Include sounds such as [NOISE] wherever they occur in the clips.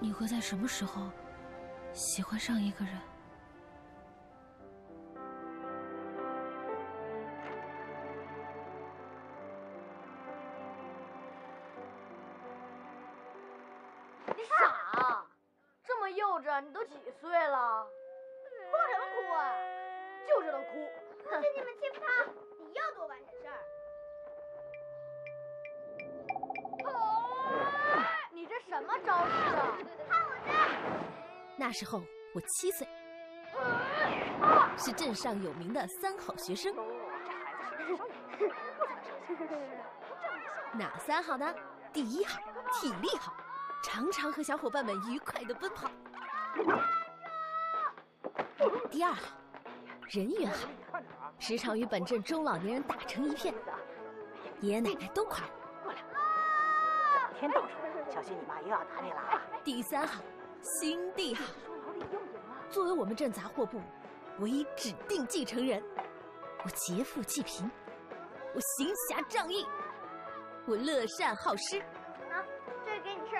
你会在什么时候喜欢上一个人？那时候我七岁，是镇上有名的三好学生。哪三好呢？第一好，体力好，常常和小伙伴们愉快的奔跑。第二好，人缘好，时常与本镇中老年人打成一片，爷爷奶奶都夸我。过来天到处，小心你妈又要打你了啊！第三好，心地好。作为我们镇杂货部唯一指定继承人，我劫富济贫，我行侠仗义，我乐善好施。啊，这个给你吃。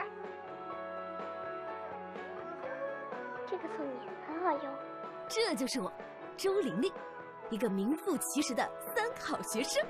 这个送你，很好用。这就是我，周玲玲，一个名副其实的三好学生。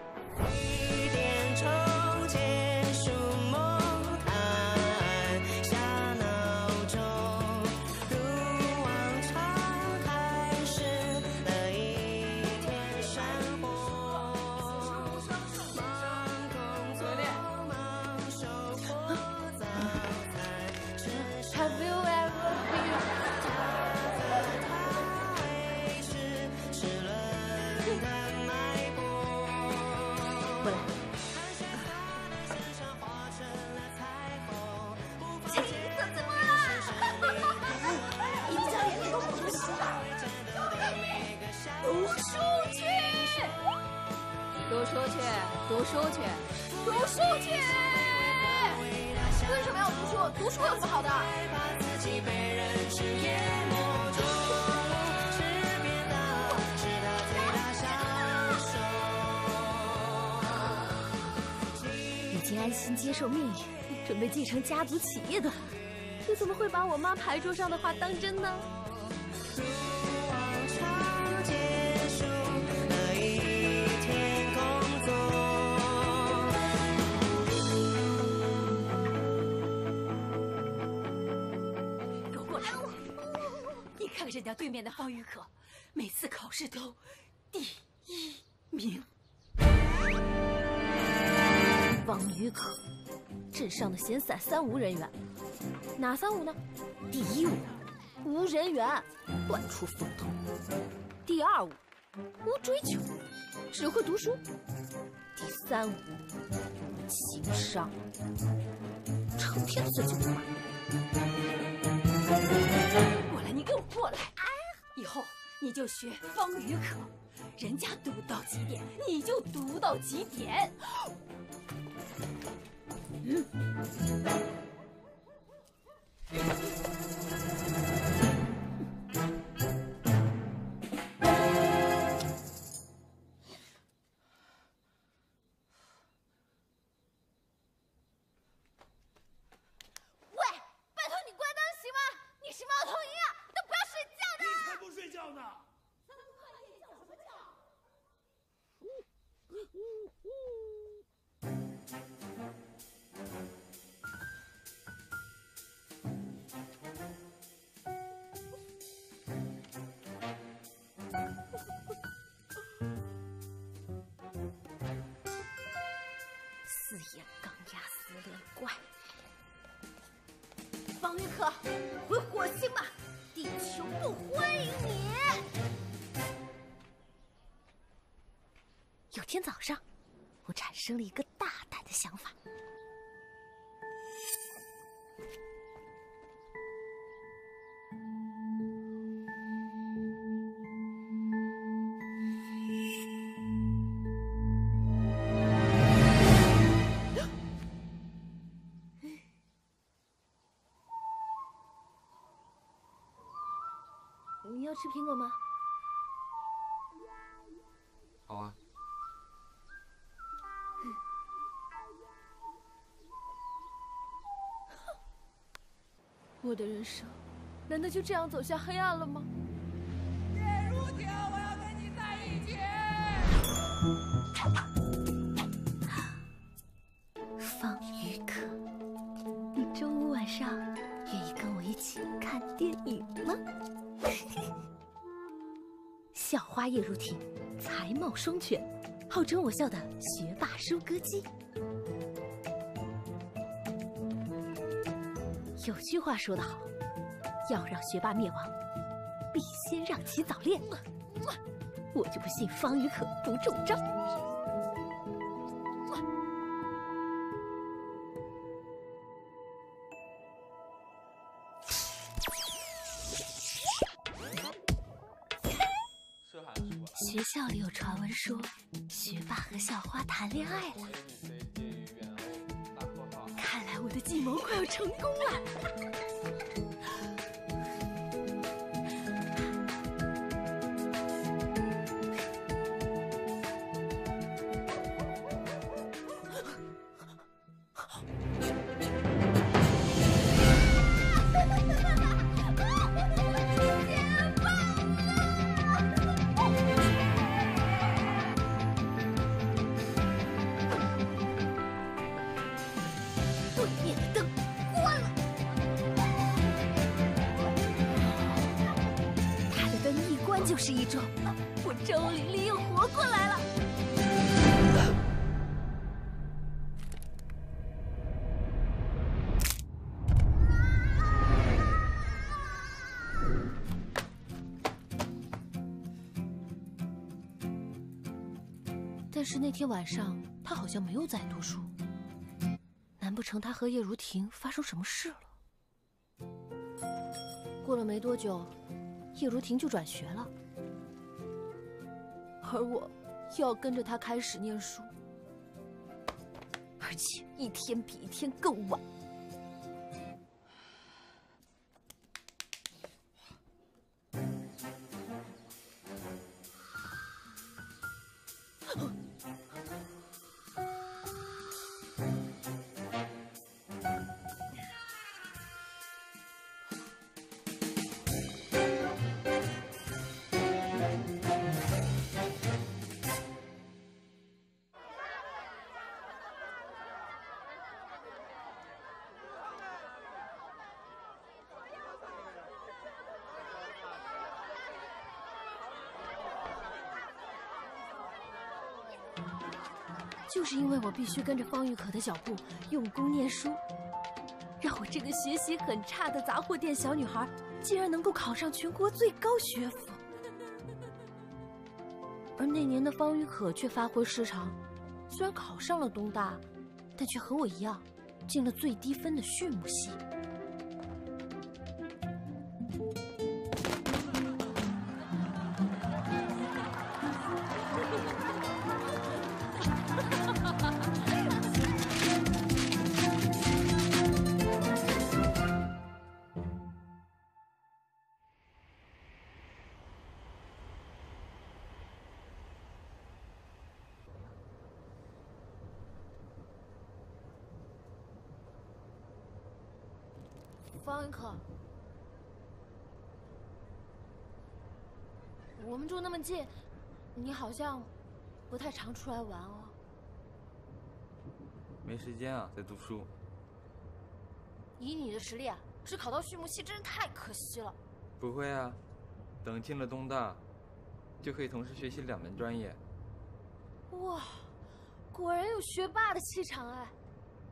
读书去，读书去，读书去！为什么要读书？读书有什么好的？已经安心接受命运，准备继承家族企业的我，又怎么会把我妈牌桌上的话当真呢？对面的方玉可，每次考试都第一名。方于可，镇上的闲散三无人员，哪三无呢？第一无，无人员，乱出风头；第二无，无追求，只会读书；第三无，情商，成天醉酒不骂。过来，你给我过来！以后你就学方宇可，人家读到极点，你就读到极点。嗯，才不睡觉呢！四眼钢牙死脸怪，方玉可，回火星吧，地球不欢迎你。有天早上，我产生了一个的人生，难道就这样走向黑暗了吗？叶如婷，我要跟你在一起。方雨可，你周五晚上愿意跟我一起看电影吗？[LAUGHS] 校花叶如婷，才貌双全，号称我校的学霸收割机。有句话说得好，要让学霸灭亡，必先让其早恋。我就不信方宇可不中招。[LAUGHS] 学校里有传闻说，学霸和校花谈恋爱了。计谋快要成功了。是那天晚上，他好像没有在读书。难不成他和叶如婷发生什么事了？过了没多久，叶如婷就转学了，而我又要跟着他开始念书，而且一天比一天更晚。是因为我必须跟着方玉可的脚步用功念书，让我这个学习很差的杂货店小女孩，竟然能够考上全国最高学府。而那年的方玉可却发挥失常，虽然考上了东大，但却和我一样，进了最低分的畜牧系。我们住那么近，你好像不太常出来玩哦。没时间啊，在读书。以你的实力啊，只考到畜牧系真是太可惜了。不会啊，等进了东大，就可以同时学习两门专业。哇，果然有学霸的气场哎！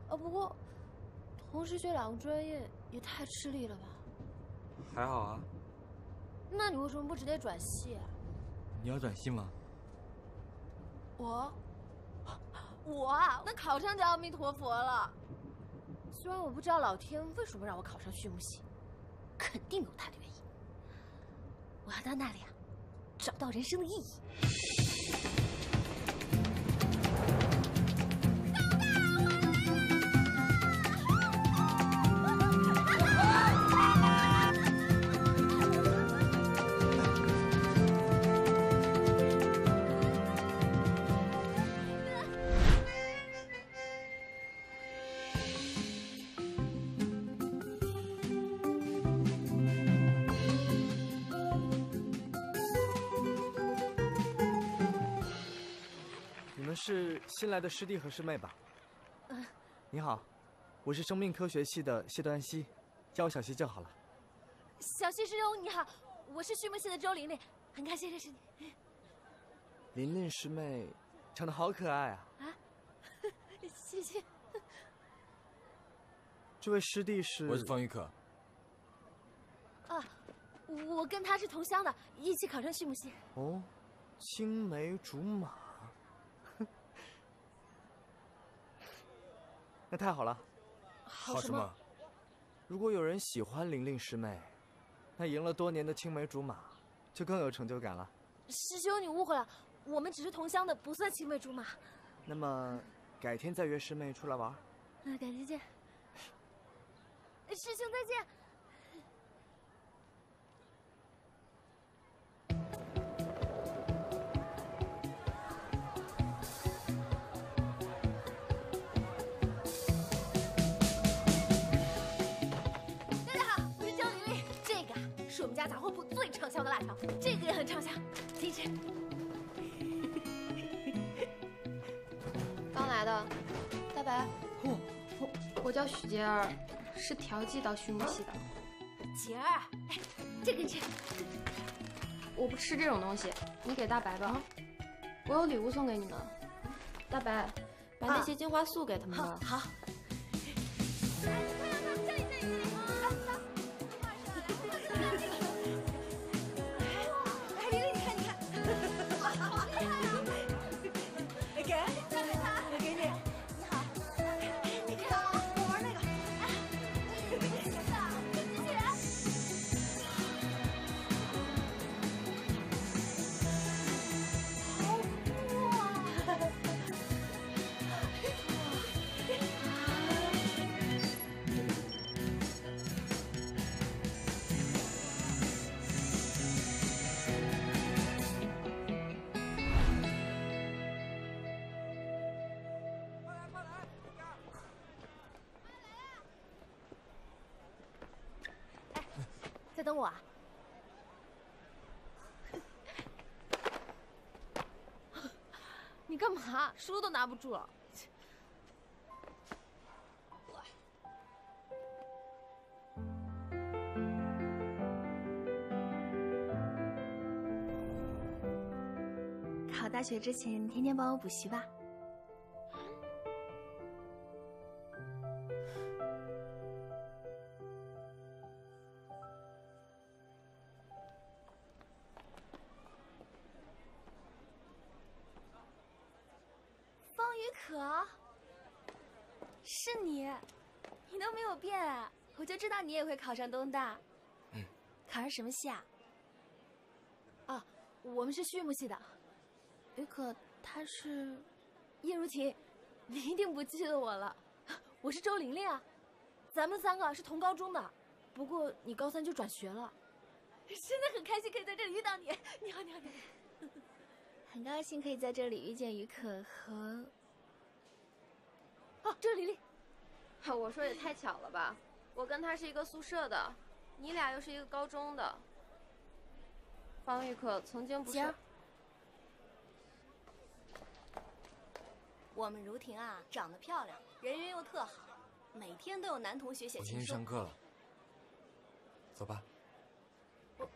啊，不过同时学两个专业也太吃力了吧？还好啊。那你为什么不直接转系啊？你要转系吗？我，我啊，能考上就阿弥陀佛了。虽然我不知道老天为什么让我考上畜牧系，肯定有他的原因。我要到那里啊，找到人生的意义。是新来的师弟和师妹吧？嗯。你好，我是生命科学系的谢端熙，叫我小溪就好了。小溪师兄你好，我是畜牧系的周琳琳，很开心认识你。琳琳师妹，长得好可爱啊！啊，[LAUGHS] 谢谢。这位师弟是？我是方玉可。啊，我跟他是同乡的，一起考上畜牧系。哦，青梅竹马。那太好了。好什么？如果有人喜欢玲玲师妹，那赢了多年的青梅竹马，就更有成就感了。师兄，你误会了，我们只是同乡的，不算青梅竹马。那么，改天再约师妹出来玩。那改天见。师兄再见。是我们家杂货铺最畅销的辣条，这个也很畅销，请吃。刚来的，大白。我我我叫许洁儿。是调剂到畜牧系的，杰儿，哎，这个吃。我不吃这种东西，你给大白吧。我有礼物送给你们，大白，把那些精华素给他们吧。好。在 [LAUGHS] 等我啊！你干嘛？书都拿不住了。考大学之前，天天帮我补习吧。你也会考上东大。嗯，考上什么系啊？啊，我们是畜牧系的。于可，他是叶如晴，你一定不记得我了。我是周玲玲啊，咱们三个是同高中的，不过你高三就转学了。真的很开心可以在这里遇到你。你好，你好，你好。很高兴可以在这里遇见于可和。哦，这是琳琳。我说也太巧了吧，我跟他是一个宿舍的，你俩又是一个高中的。方玉可曾经不是。我们如婷啊，长得漂亮，人缘又特好，每天都有男同学写情书。我先去上课了，走吧。我，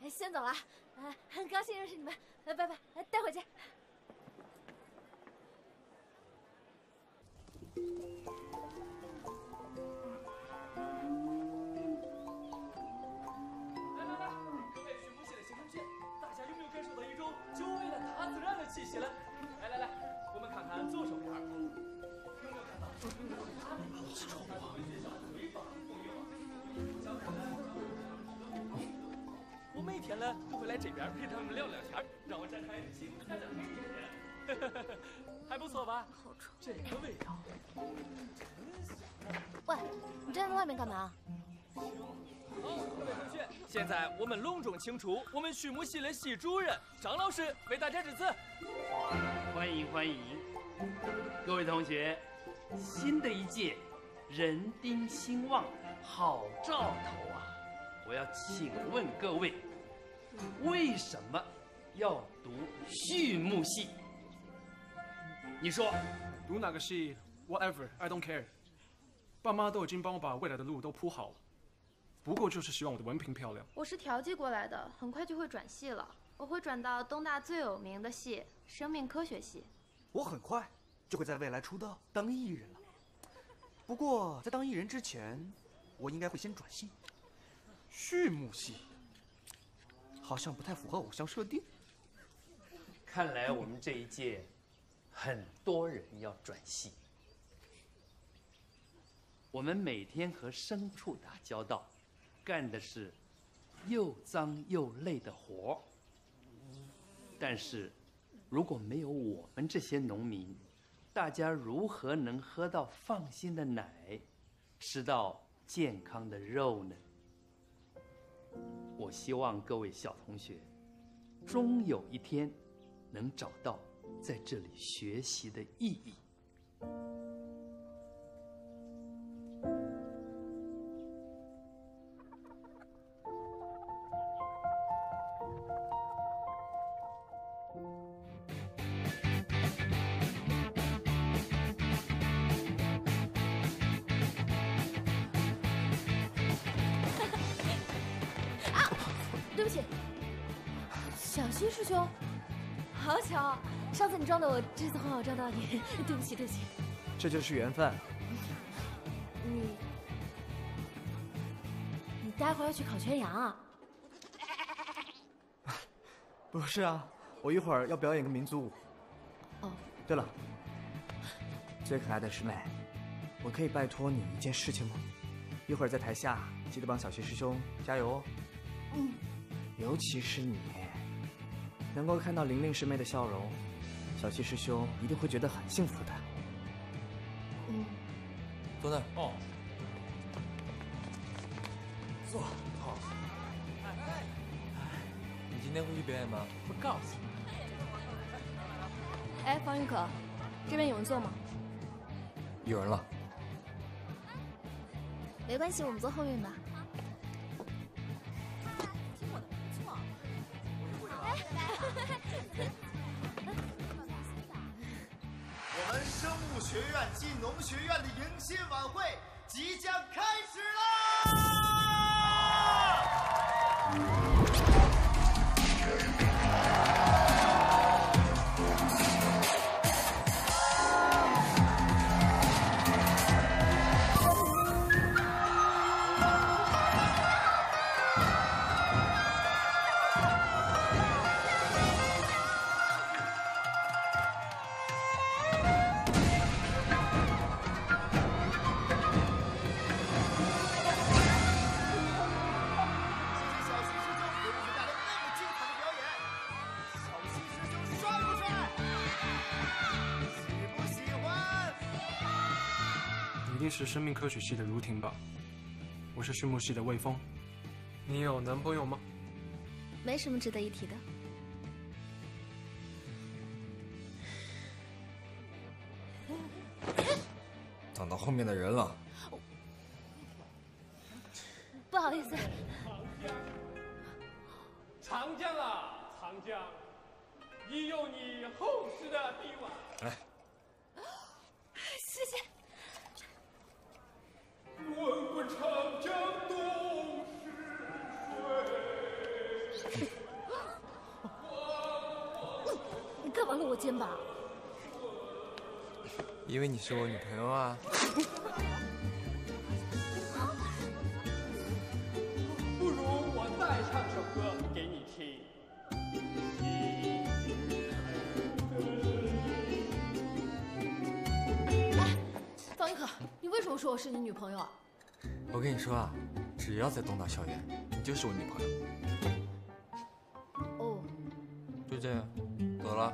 呃，先走了，呃，很高兴认识你们，拜拜，待会见。来来来，各位畜牧系的新同学，大家有没有感受到一种久违的大自然的气息呢？来来来，我们看看左手边，有没有看到？我每天呢都会来这边陪他们聊聊天，让我展开。还不错吧？好臭，这个味道。喂，你站在外面干嘛？好，各位同学，现在我们隆重请出我们畜牧系的系主任张老师为大家致辞。欢迎欢迎，各位同学，新的一届人丁兴旺，好兆头啊！我要请问各位，为什么要读畜牧系。你说，读哪个系？Whatever，I don't care。爸妈都已经帮我把未来的路都铺好了，不过就是希望我的文凭漂亮。我是调剂过来的，很快就会转系了。我会转到东大最有名的系——生命科学系。我很快就会在未来出道当艺人了。不过在当艺人之前，我应该会先转系。畜牧系好像不太符合偶像设定。看来我们这一届很多人要转系。我们每天和牲畜打交道，干的是又脏又累的活儿。但是，如果没有我们这些农民，大家如何能喝到放心的奶，吃到健康的肉呢？我希望各位小同学，终有一天能找到在这里学习的意义。对不起，对不起。这就是缘分。你，你待会儿要去烤全羊啊？不是啊，我一会儿要表演个民族舞。哦，对了，最可爱的师妹，我可以拜托你一件事情吗？一会儿在台下记得帮小徐师兄加油哦。嗯。尤其是你，能够看到玲玲师妹的笑容，小七师兄一定会觉得很幸福的。嗯，坐那。哦。坐。好。你今天会去表演吗？不告诉你。哎，方玉可，这边有人坐吗？有人了。没关系，我们坐后面吧。新晚会即将开始。定是生命科学系的如婷吧？我是畜牧系的魏峰。你有男朋友吗？没什么值得一提的。挡到后面的人了。[LAUGHS] 不好意思。长江啊，长江，你有你厚实的臂膀。因为你是我女朋友啊。不如我再唱首歌给你听。哎，方一可，你为什么说我是你女朋友啊？我跟你说啊，只要在东大校园，你就是我女朋友。哦。就这样，走了。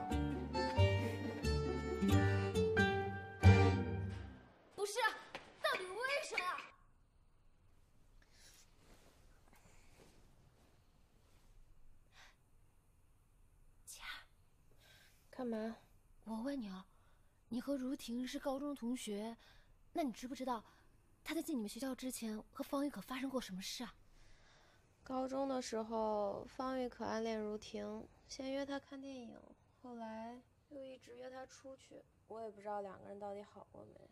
嘛？我问你啊，你和如婷是高中同学，那你知不知道她在进你们学校之前和方玉可发生过什么事啊？高中的时候，方玉可暗恋如婷，先约她看电影，后来又一直约她出去，我也不知道两个人到底好过没。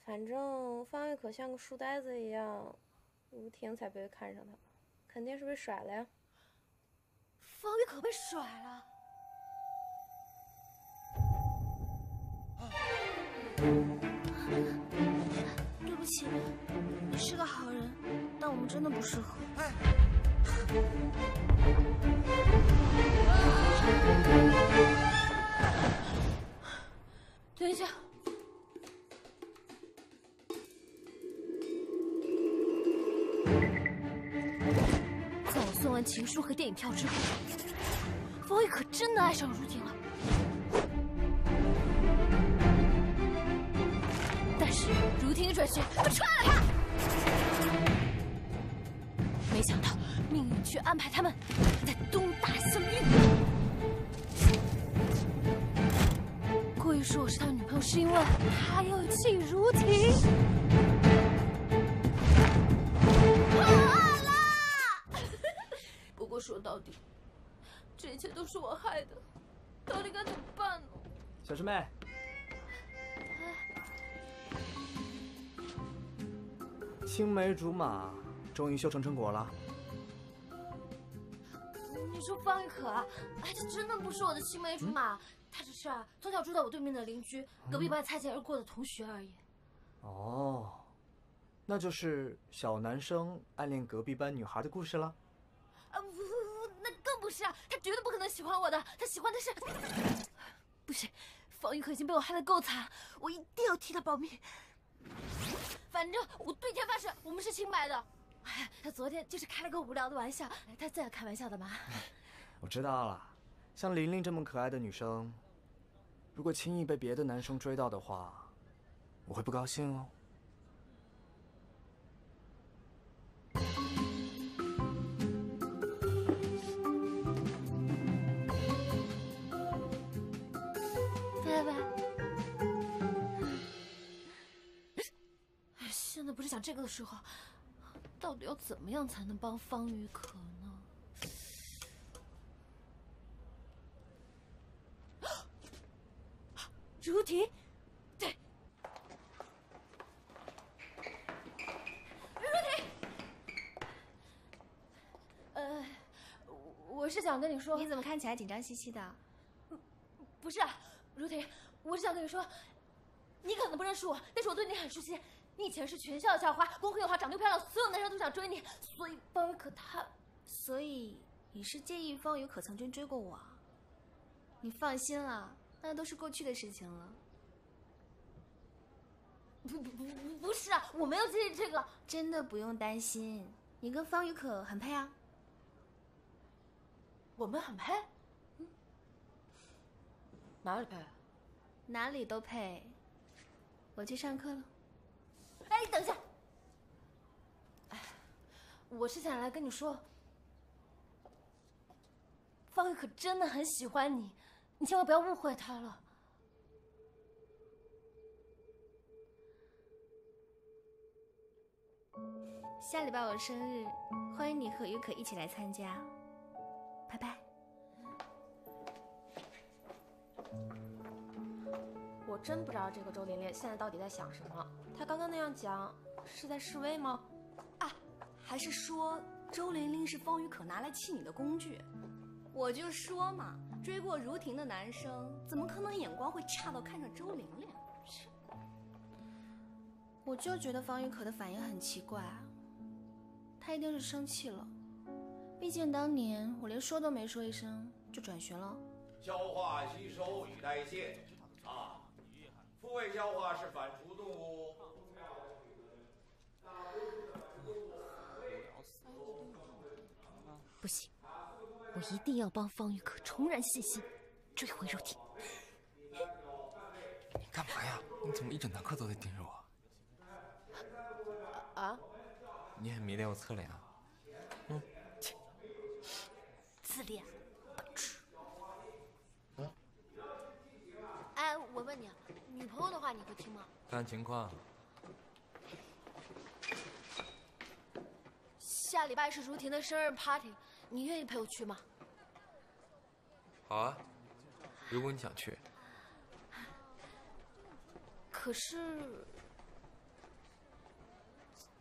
反正方玉可像个书呆子一样，如婷才不会看上他吧？肯定是被甩了呀。方玉可被甩了。你是个好人，但我们真的不适合。等一下，在我送完情书和电影票之后，方玉可真的爱上如婷了。是如婷一转身，我踹了他。没想到命运却安排他们在东大相遇。故意说我是他女朋友，是因为他要弃如婷。不过说到底，这一切都是我害的，到底该怎么办呢？小师妹，青梅竹马终于修成正果了。你说方玉可啊，哎，这真的不是我的青梅竹马，他只是啊从小住在我对面的邻居，隔壁班擦肩而过的同学而已。哦，那就是小男生暗恋隔壁班女孩的故事了。啊不不不，那更不是啊，他绝对不可能喜欢我的，他喜欢的是……不行，方玉可已经被我害得够惨，我一定要替他保密。反正我对天发誓，我们是清白的。哎，他昨天就是开了个无聊的玩笑，他最爱开玩笑的嘛。我知道了，像玲玲这么可爱的女生，如果轻易被别的男生追到的话，我会不高兴哦。在不是讲这个的时候，到底要怎么样才能帮方宇可呢？[GASPS] 如婷，对，如婷，呃，我是想跟你说，你怎么看起来紧张兮兮的？不是，啊，如婷，我是想跟你说，你可能不认识我，但是我对你很熟悉。你以前是全校的校花，功课又好，长得又漂亮，所有男生都想追你，所以方玉可他，所以你是介意方宇可曾经追过我？你放心啦，那都是过去的事情了。不不不不是啊，我没有介意这个，真的不用担心，你跟方宇可很配啊。我们很配？嗯，哪里配？哪里都配。我去上课了。哎，等一下！哎，我是想来跟你说，方玉可真的很喜欢你，你千万不要误会他了。下礼拜我生日，欢迎你和于可一起来参加。拜拜。我真不知道这个周琳琳现在到底在想什么。她刚刚那样讲，是在示威吗？啊，还是说周琳琳是方宇可拿来气你的工具？我就说嘛，追过如婷的男生，怎么可能眼光会差到看上周琳琳？我就觉得方宇可的反应很奇怪，他一定是生气了。毕竟当年我连说都没说一声就转学了。消化吸收与代谢啊，复位消化是反刍动物。不行，我一定要帮方玉可重燃信心，追回肉体。你干嘛呀？你怎么一整堂课都在盯着我？啊？你很迷恋我侧脸啊？嗯，自恋，白痴。哎，我问你，女朋友的话你会听吗？看情况。下礼拜是如婷的生日 party，你愿意陪我去吗？好啊，如果你想去。可是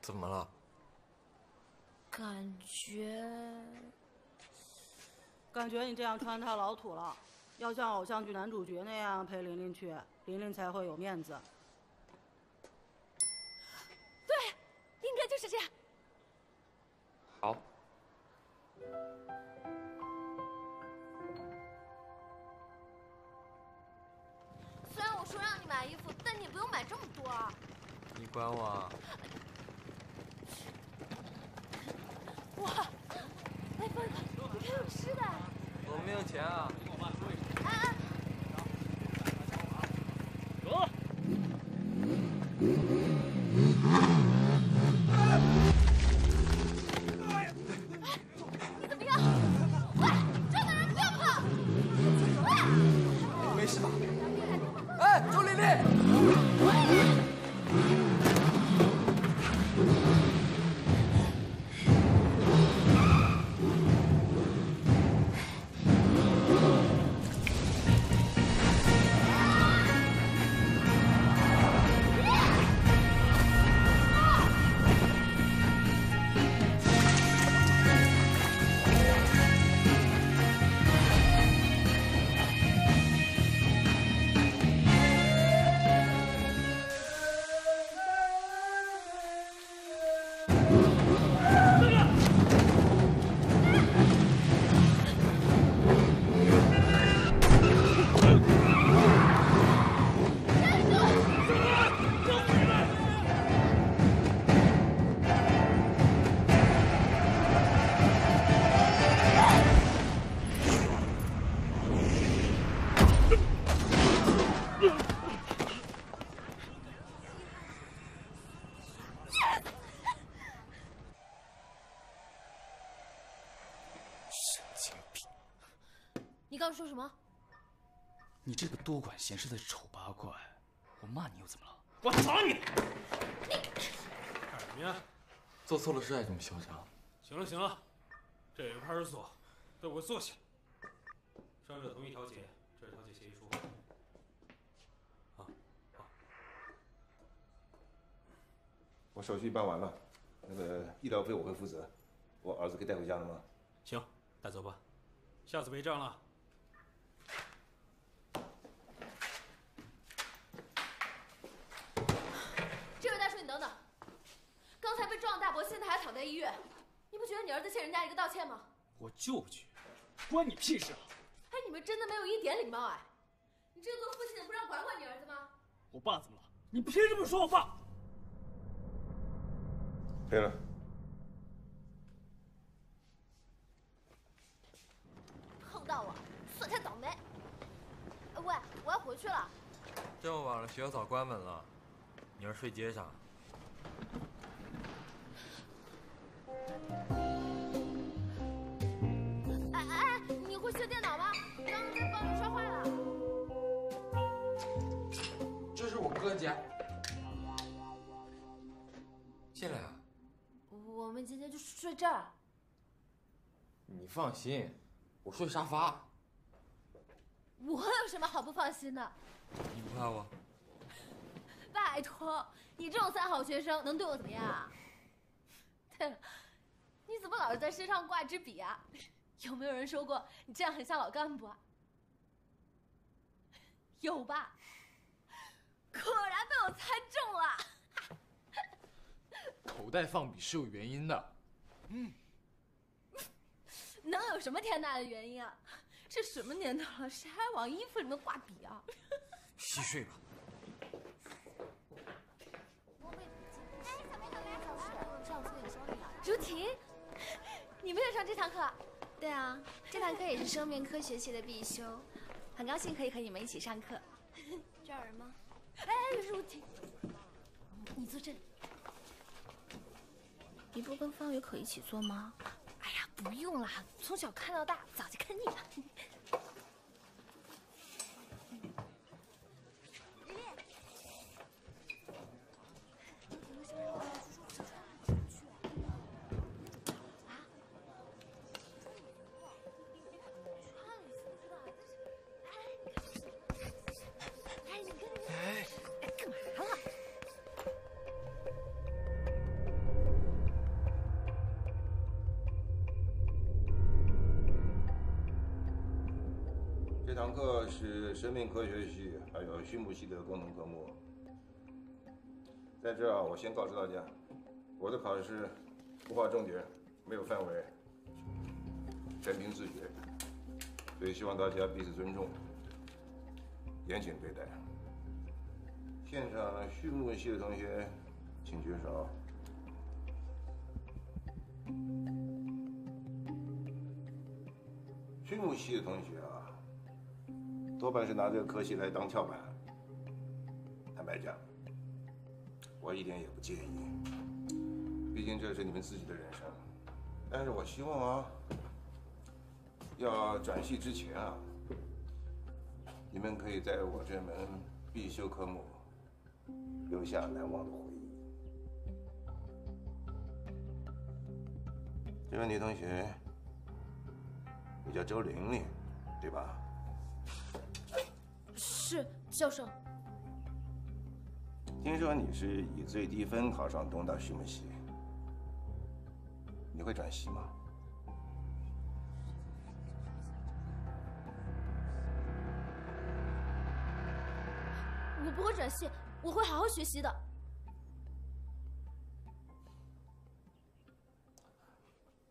怎么了？感觉感觉你这样穿太老土了，要像偶像剧男主角那样陪玲玲去，琳琳才会有面子。对，应该就是这样。好。虽然我说让你买衣服，但你也不用买这么多啊。你管我啊？哇，来方宇，你给我吃的。我没有钱啊。Mm-hmm. 你刚刚说什么？你这个多管闲事的丑八怪，我骂你又怎么了？我打你！干什么呀？做错了事还这么嚣张？行了行了，这里是派出所，都给我坐下。伤者同意调解，这是调解协议书。啊，好。我手续办完了，那个医疗费我会负责。我儿子可以带回家了吗？行，带走吧，下次没账了。这位大叔，你等等。大伯现在还躺在医院，你不觉得你儿子欠人家一个道歉吗？我就不去，关你屁事啊！哎，你们真的没有一点礼貌哎！你这个做父亲的不让管管你儿子吗？我爸怎么了？你凭什么说我爸？对了。碰到我，算他倒霉。哎喂，我要回去了。这么晚了，学校早关门了，你要是睡街上？哎哎，你会修电脑吗？刚刚被暴雨摔坏了。这是我哥家。进来啊！我们今天就睡这儿。你放心，我睡沙发。我有什么好不放心的？你不怕我？拜托，你这种三好学生能对我怎么样啊？对了，你怎么老是在身上挂支笔啊？[LAUGHS] 有没有人说过你这样很像老干部啊？[LAUGHS] 有吧？果然被我猜中了。[LAUGHS] 口袋放笔是有原因的。嗯，能有什么天大的原因啊？这什么年头了，谁还往衣服里面挂笔啊？洗睡吧。如婷，你们也上这堂课？对啊，这堂课也是生命科学系的必修，很高兴可以和你们一起上课。这人吗？哎，如婷，你坐这里。你不跟方宇可一起坐吗？哎呀，不用啦，从小看到大，早就看腻了。课是生命科学系还有畜牧系的共同科目。在这儿啊，我先告知大家，我的考试不划重点，没有范围，全凭自觉，所以希望大家彼此尊重，严谨对待。现场畜牧系的同学，请举手。畜牧系的同学，多半是拿这个科系来当跳板。坦白讲，我一点也不介意，毕竟这是你们自己的人生。但是我希望啊，要转系之前啊，你们可以在我这门必修科目留下难忘的回忆。这位女同学，你叫周玲玲，对吧？是教授。听说你是以最低分考上东大畜牧系，你会转系吗？我不会转系，我会好好学习的。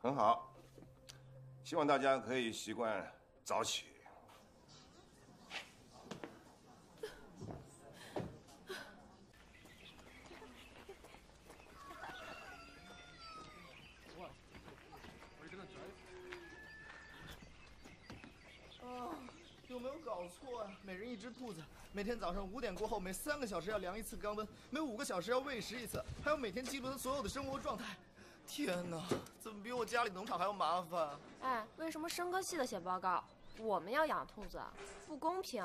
很好，希望大家可以习惯早起。啊，有没有搞错啊？每人一只兔子，每天早上五点过后，每三个小时要量一次肛温，每五个小时要喂食一次，还要每天记录它所有的生活状态。天哪，怎么比我家里农场还要麻烦？哎，为什么生科系的写报告，我们要养兔子？不公平！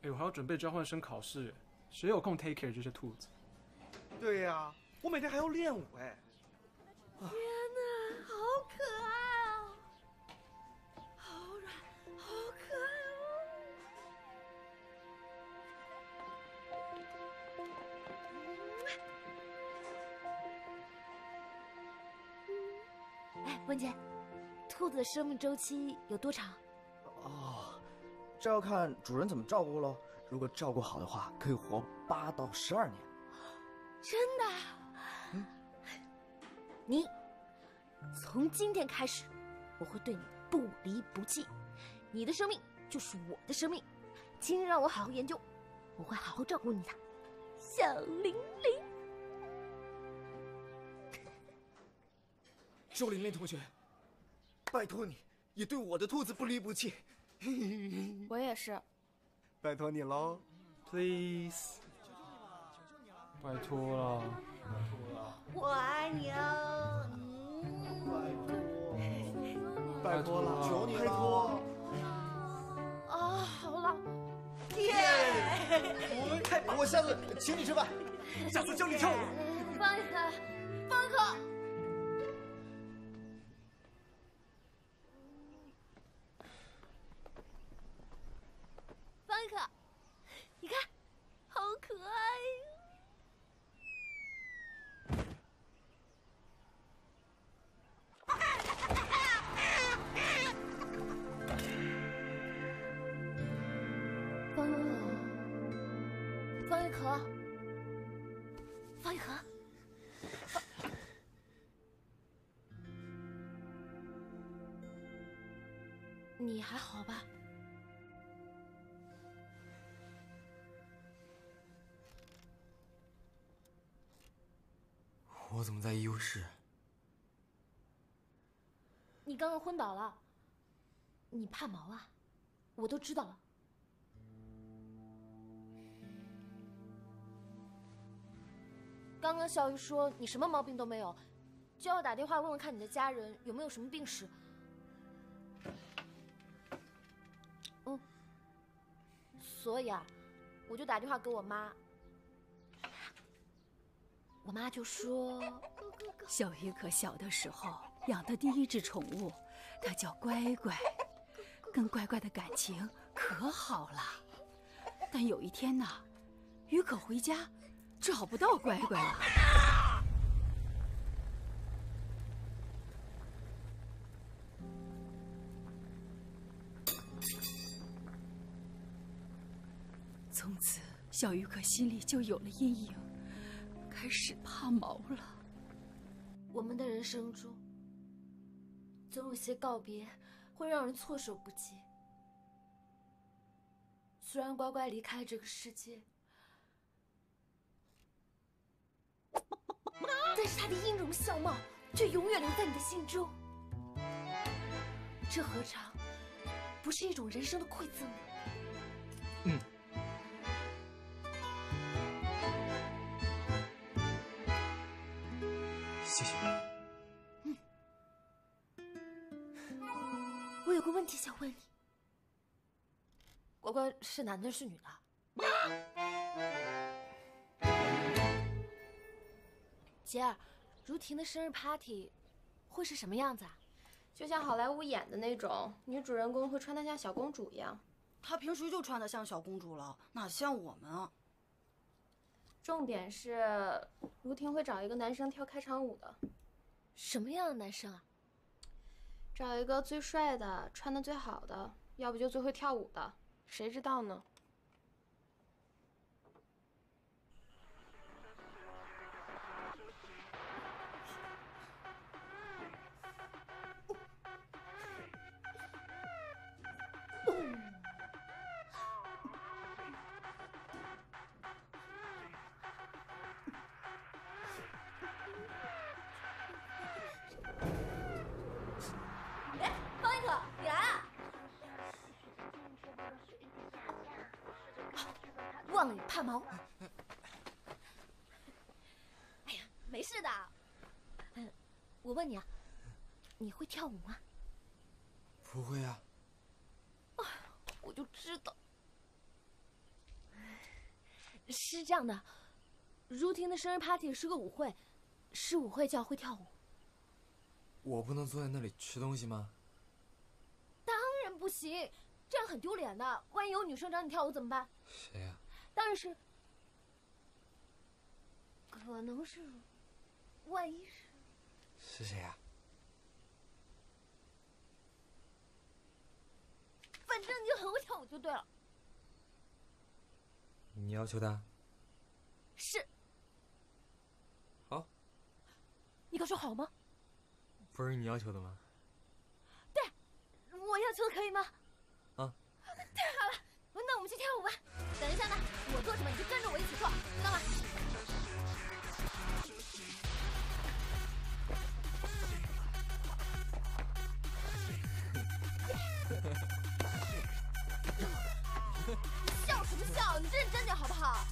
哎，我还要准备交换生考试，谁有空 take care 这些兔子？对呀，我每天还要练舞哎。天哪，好可爱文杰，兔子的生命周期有多长？哦，这要看主人怎么照顾喽。如果照顾好的话，可以活八到十二年。真的？嗯。你，从今天开始，我会对你不离不弃。你的生命就是我的生命，请你让我好好研究，我会好好照顾你的，小玲玲。周琳琳同学，拜托你也对我的兔子不离不弃。[LAUGHS] 我也是。拜托你喽，please，拜托了，我爱你哦，拜托拜托了，求你了，啊，好了，耶！我们太棒，我下次请你吃饭，下次教你跳舞。放一可，方你还好吧？我怎么在医务室？你刚刚昏倒了，你怕毛啊？我都知道了。刚刚小玉说你什么毛病都没有，就要打电话问问看你的家人有没有什么病史。所以啊，我就打电话给我妈。我妈就说，小鱼可小的时候养的第一只宠物，它叫乖乖，跟乖乖的感情可好了。但有一天呢，鱼可回家找不到乖乖了。小鱼可心里就有了阴影，开始怕毛了。我们的人生中，总有些告别会让人措手不及。虽然乖乖离开这个世界，但是他的音容笑貌却永远留在你的心中。这何尝不是一种人生的馈赠呢？嗯。个问题想问你，乖乖是男的，是女的？[COUGHS] 杰儿，如婷的生日 party 会是什么样子啊？就像好莱坞演的那种，女主人公会穿得像小公主一样。她平时就穿得像小公主了，哪像我们啊？重点是，如婷会找一个男生跳开场舞的。什么样的男生啊？找一个最帅的，穿的最好的，要不就最会跳舞的，谁知道呢？怕毛。哎呀，没事的。嗯，我问你啊，你会跳舞吗？不会啊。我就知道。是这样的，如婷的生日 party 是个舞会，是舞会就要会跳舞。我不能坐在那里吃东西吗？当然不行，这样很丢脸的。万一有女生找你跳舞怎么办？谁呀、当然是，可能是，万一是，是谁呀、反正你就很会跳舞就对了。你要求的？是，好，你敢说好吗？不是你要求的吗？对，我要求的可以吗？啊，[LAUGHS] 太好了，那我们去跳舞吧。等一下呢，我做什么你就跟着我一起做，知道吗？笑什么笑？你认真点好不好？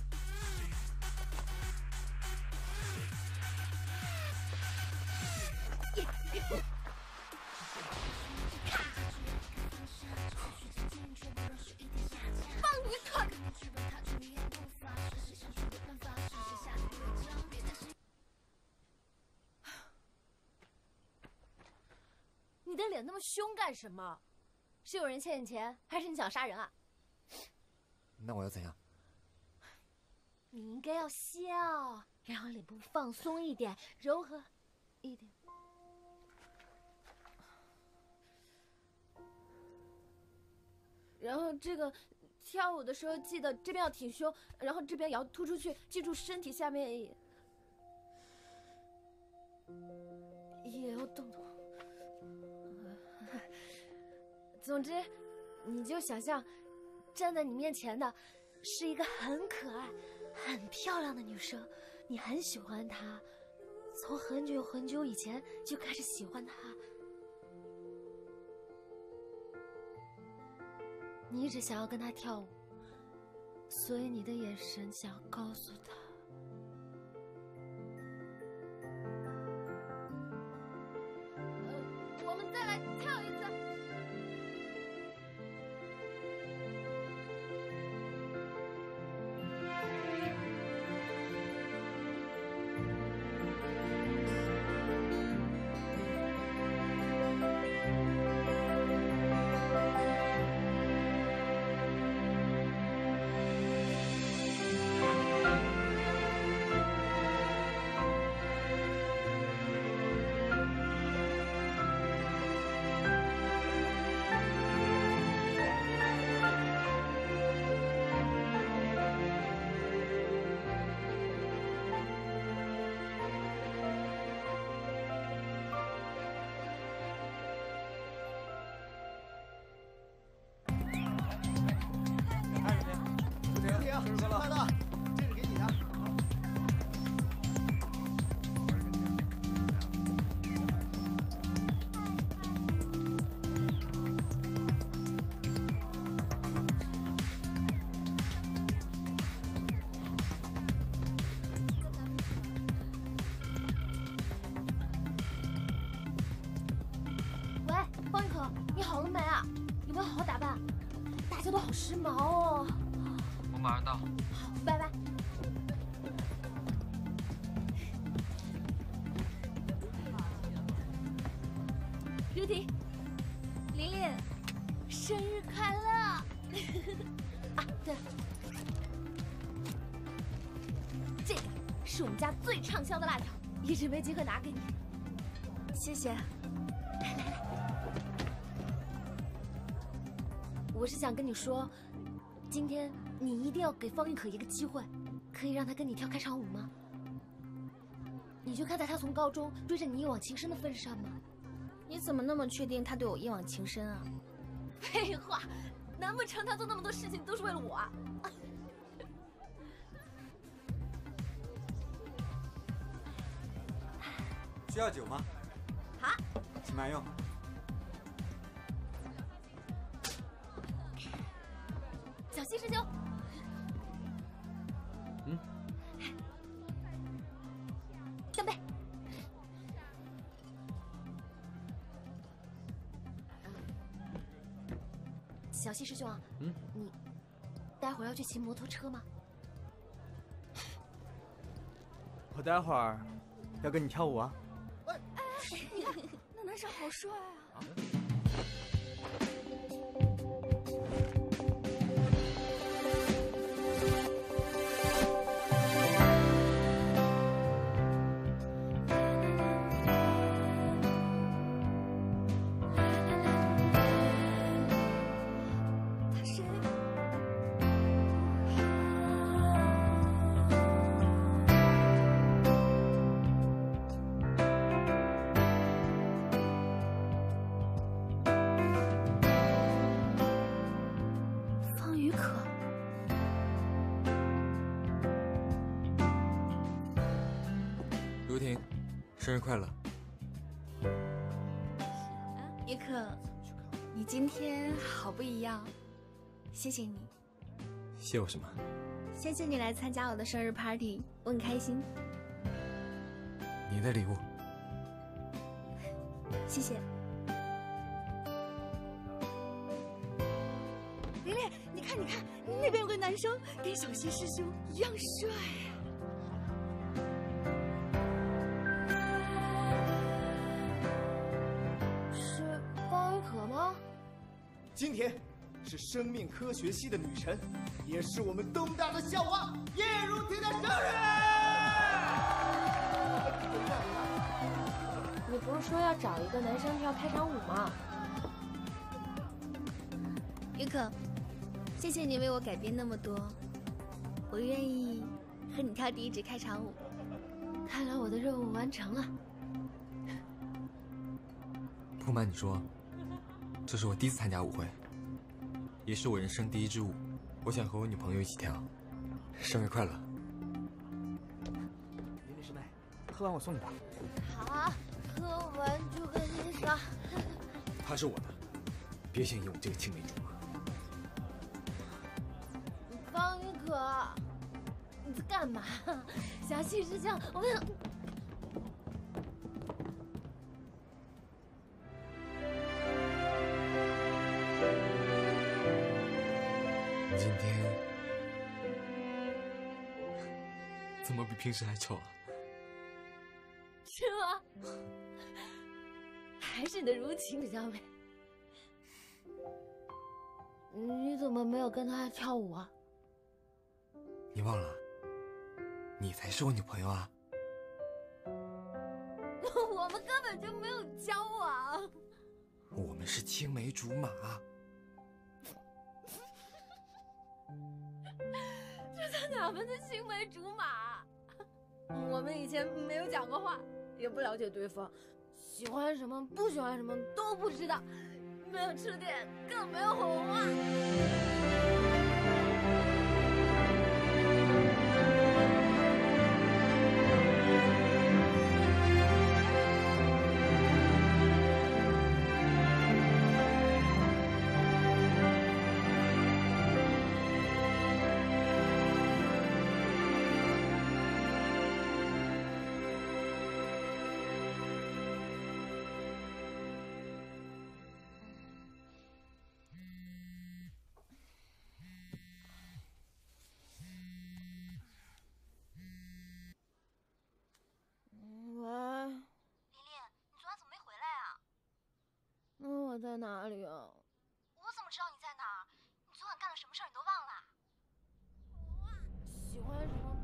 你的脸那么凶干什么？是有人欠你钱，还是你想杀人啊？那我要怎样？你应该要笑，然后脸部放松一点，柔和一点。然后这个跳舞的时候，记得这边要挺胸，然后这边也要突出去，记住身体下面也也要动动。总之，你就想象站在你面前的是一个很可爱、很漂亮的女生，你很喜欢她，从很久很久以前就开始喜欢她。你一直想要跟她跳舞，所以你的眼神想要告诉她。家都好时髦哦。我马上到。好，拜拜。如婷，玲玲，生日快乐！[LAUGHS] 啊，对了，这个是我们家最畅销的辣条，一直没机会拿给你。谢谢。我是想跟你说，今天你一定要给方玉可一个机会，可以让他跟你跳开场舞吗？你就看在他从高中追着你一往情深的份上吗？你怎么那么确定他对我一往情深啊？[LAUGHS] 废话，难不成他做那么多事情都是为了我啊？[LAUGHS] 需要酒吗？好，请慢用。骑摩托车吗？我待会儿要跟你跳舞啊。你看那男生好帅啊！他生日快乐！于可，你今天好不一样，谢谢你，谢我什么？谢谢你来参加我的生日 party，我很开心，你的礼物。谢谢。琳琳，你看，你看，那边有个男生跟小西师兄一样帅今天是生命科学系的女神，也是我们东大的校花叶如婷的生日。你不是说要找一个男生跳开场舞吗？于可，谢谢你为我改变那么多，我愿意和你跳第一支开场舞。看来我的任务完成了。不瞒你说，这是我第一次参加舞会，也是我人生第一支舞。我想和我女朋友一起跳。生日快乐！琳琳师妹，喝完我送你吧。好啊，喝完就跟你说。[LAUGHS] 他是我的，别想赢我这个青梅竹马。方宇可，你在干嘛？小西师兄，我们平时还丑啊？是吗？还是你的如情比较美。你怎么没有跟他跳舞啊？你忘了，你才是我女朋友啊！[LAUGHS] 我们根本就没有交往。我们是青梅竹马。[LAUGHS] 这算哪门子青梅竹马？我们以前没有讲过话，也不了解对方，喜欢什么不喜欢什么都不知道，没有吃点，更没有火花。在哪里啊？我怎么知道你在哪儿？你昨晚干了什么事儿，你都忘了？喜欢什么？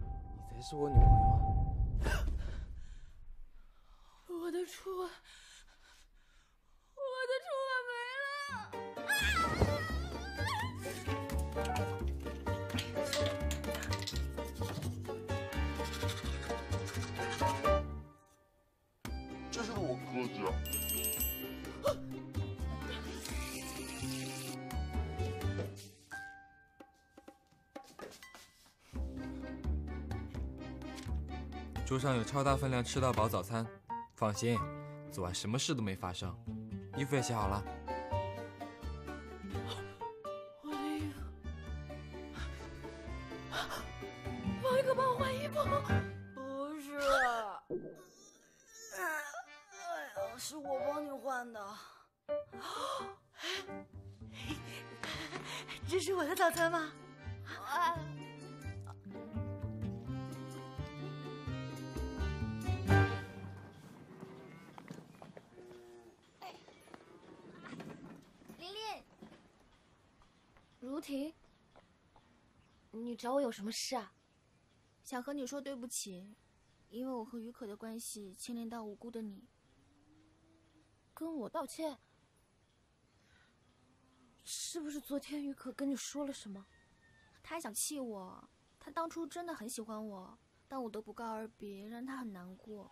你才是我女朋友啊！我的初吻，我的初吻没了！这是我哥家。桌上有超大分量吃到饱早餐，放心，昨晚什么事都没发生，衣服也洗好了。我的衣服，王一可帮我换衣服。不是，哎呀，是我帮你换的。这是我的早餐吗？啊，如婷，你找我有什么事啊？想和你说对不起，因为我和于可的关系牵连到无辜的你。跟我道歉？是不是昨天于可跟你说了什么？他还想气我，他当初真的很喜欢我，但我的不告而别让他很难过。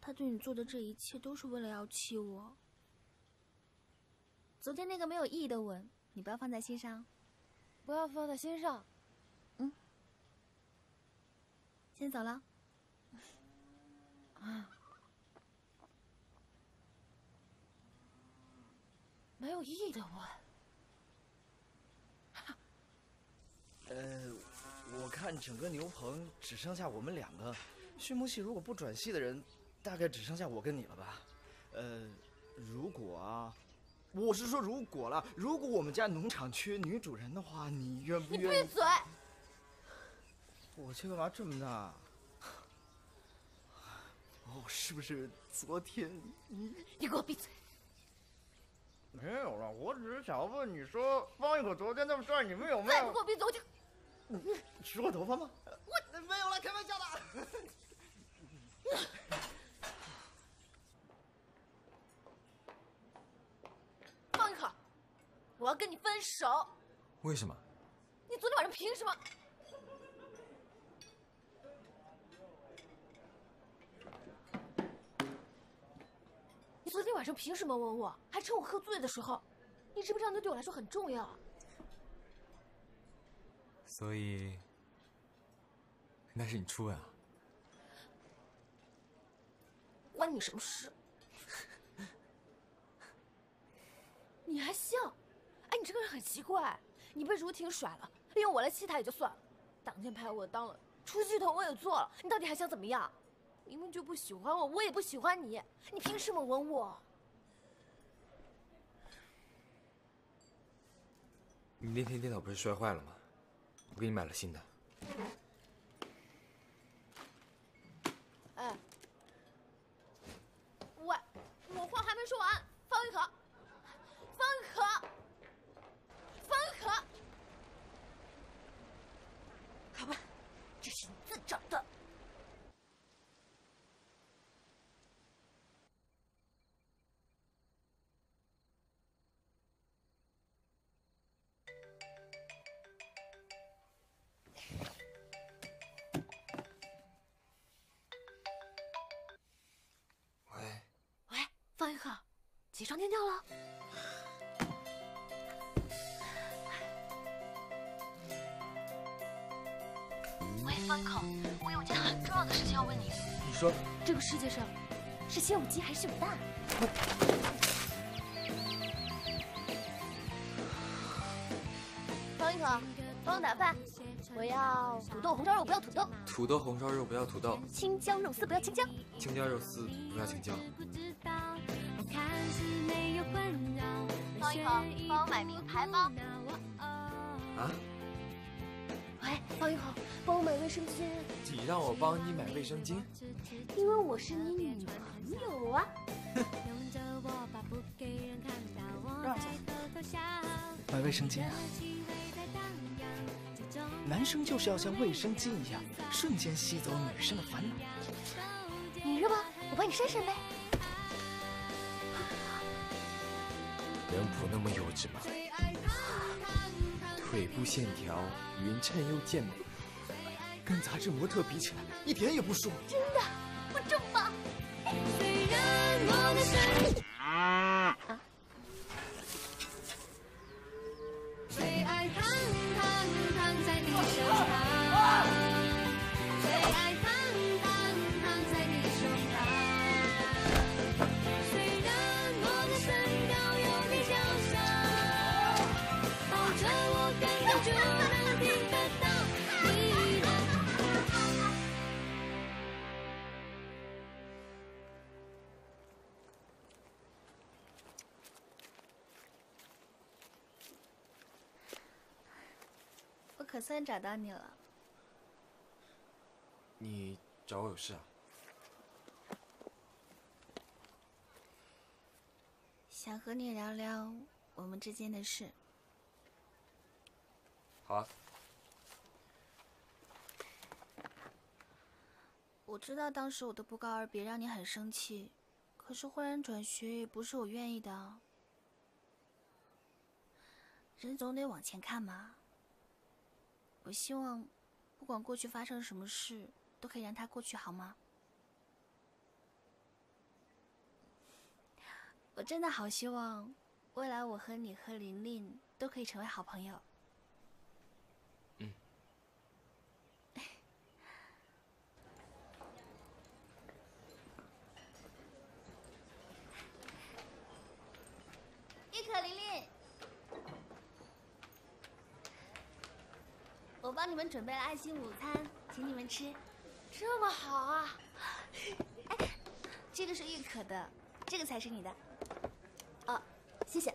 他对你做的这一切都是为了要气我。昨天那个没有意义的吻，你不要放在心上，不要放在心上。嗯，先走了。啊，没有意义的吻。呃，我看整个牛棚只剩下我们两个，畜牧系如果不转系的人，大概只剩下我跟你了吧？呃，如果啊，我是说如果了，如果我们家农场缺女主人的话，你愿不愿意？[LAUGHS] 你闭嘴！我这干嘛这么大？哦，是不是昨天你？你给我闭嘴！没有了，我只是想问你说，方一可昨天那么帅，你们有没有再不给？我闭嘴，我就……吃过头发吗？我没有了，开玩笑的。方一可，我要跟你分手！为什么？你昨天晚上凭什么？你昨天晚上凭什么吻我？还趁我喝醉的时候？你知不知道那对我来说很重要？所以，那是你初吻啊？关你什么事？你还笑？哎，你这个人很奇怪。你被如婷甩了，利用我来气她也就算了，挡箭牌我当了，出气筒我也做了，你到底还想怎么样？明明就不喜欢我，我也不喜欢你，你凭什么吻我？你那天电脑不是摔坏了吗？我给你买了新的。哎，喂，我话还没说完，方玉可，方玉可，起床尿尿了。喂，方玉可，我有件很重要的事情要问你。你说，这个世界上是先有鸡还是有蛋？方一口，帮我打饭，我要土豆红烧肉，不要土豆；土豆红烧肉不要土豆，青椒肉丝不要青椒。青椒肉丝不要青椒。帮我买名牌包。啊？喂，方一可，帮我买卫生巾，你让我帮你买卫生巾？因为我是你女朋友啊。[LAUGHS] 让下。买卫生巾啊？男生就是要像卫生巾一样，瞬间吸走女生的烦恼。你热吗？我帮你扇扇呗。不那么幼稚吗？腿部线条匀称又健美，跟杂志模特比起来，一点也不输。真的，我这么棒。啊！找到你了。你找我有事啊？想和你聊聊我们之间的事。好啊。我知道当时我的不告而别让你很生气，可是忽然转学也不是我愿意的。人总得往前看嘛。我希望，不管过去发生什么事，都可以让它过去，好吗？我真的好希望，未来我和你和玲玲都可以成为好朋友。嗯。亦可、琳琳，我帮你们准备了爱心午餐，请你们吃。这么好啊！哎，这个是玉可的，这个才是你的。哦，谢谢。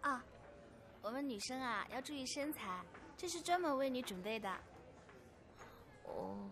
啊，我们女生啊要注意身材，这是专门为你准备的。哦。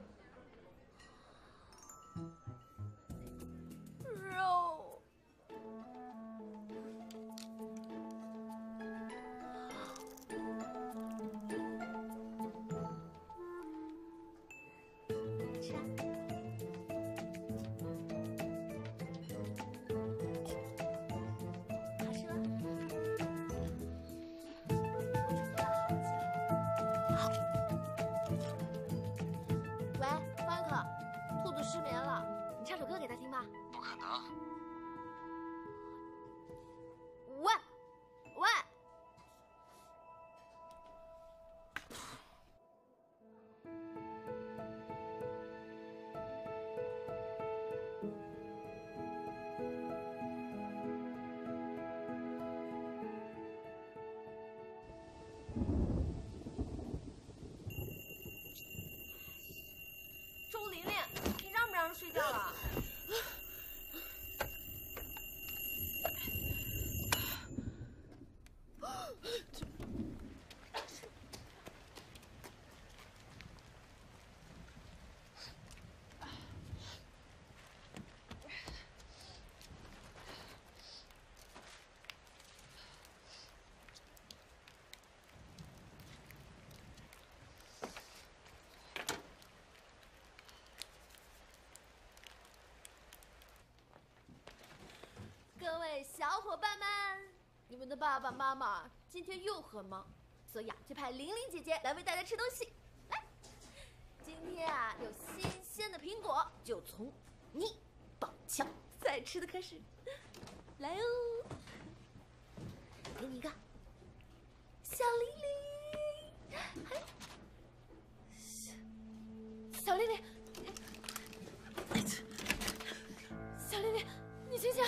位小伙伴们，你们的爸爸妈妈今天又很忙，所以啊，就派玲玲姐姐来为大家吃东西。来，今天啊，有新鲜的苹果，就从你宝强在吃的开始。来哦，给你一个，小玲玲，哎，小玲玲，小玲玲，你醒醒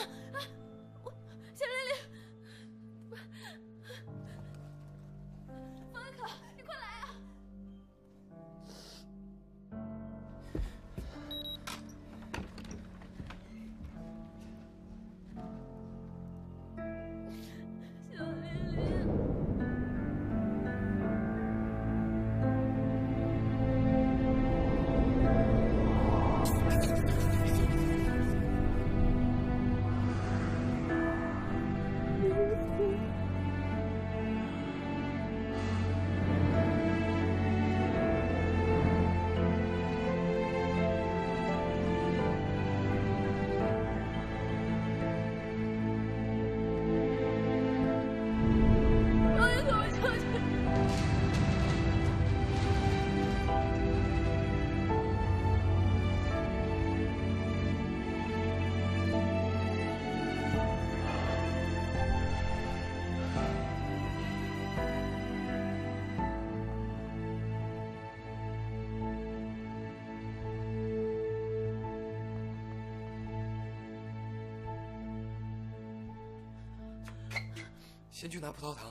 先去拿葡萄糖。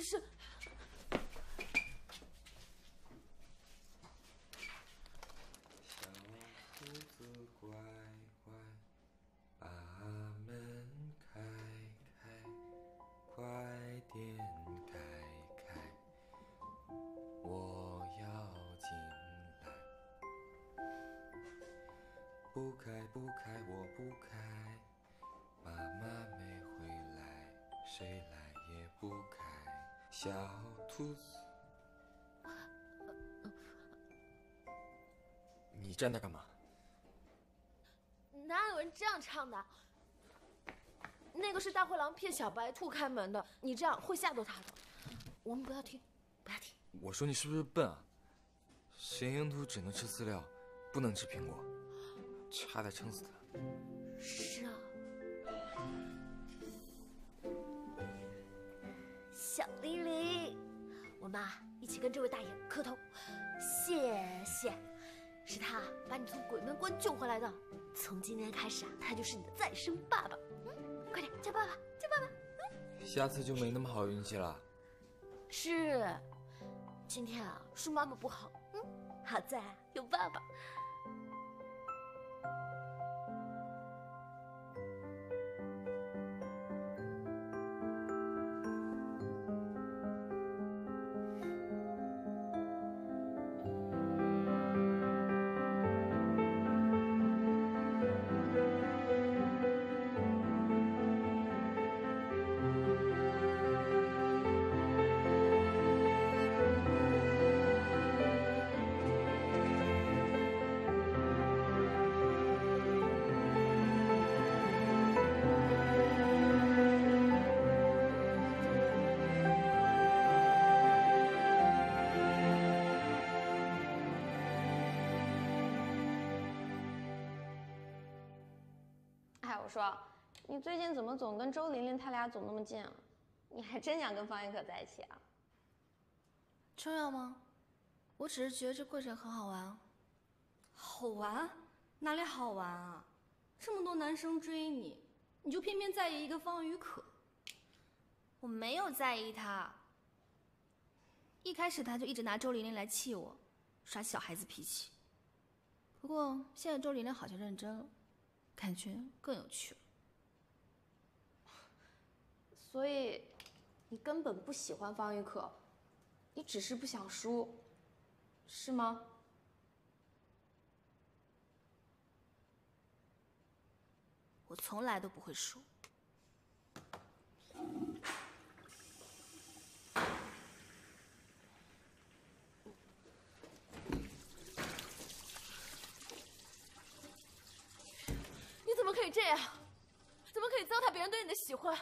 是。小兔子乖乖，把门开开，快点开开，我要进来。不开不开，我不开，谁来也不开。小兔子，你站那干嘛？哪有人这样唱的？那个是大灰狼骗小白兔开门的，你这样会吓到他的。我们不要听，不要听。我说你是不是笨啊？咸鹰兔只能吃饲料，不能吃苹果，差点撑死它。是啊。小玲玲，我们啊一起跟这位大爷磕头，谢谢，是他把你从鬼门关救回来的。从今天开始啊，他就是你的再生爸爸。嗯，快点叫爸爸，叫爸爸。嗯下次就没那么好运气了。是，今天啊是妈妈不好，嗯，好在啊有爸爸。我说，你最近怎么总跟周玲玲他俩走那么近啊？你还真想跟方玉可在一起啊？重要吗？我只是觉得这过程很好玩啊。好玩？哪里好玩啊？这么多男生追你，你就偏偏在意一个方雨可。我没有在意他。一开始他就一直拿周玲玲来气我，耍小孩子脾气。不过现在周玲玲好像认真了，感觉更有趣了。所以，你根本不喜欢方玉可，你只是不想输，是吗？我从来都不会输。可以这样？怎么可以糟蹋别人对你的喜欢？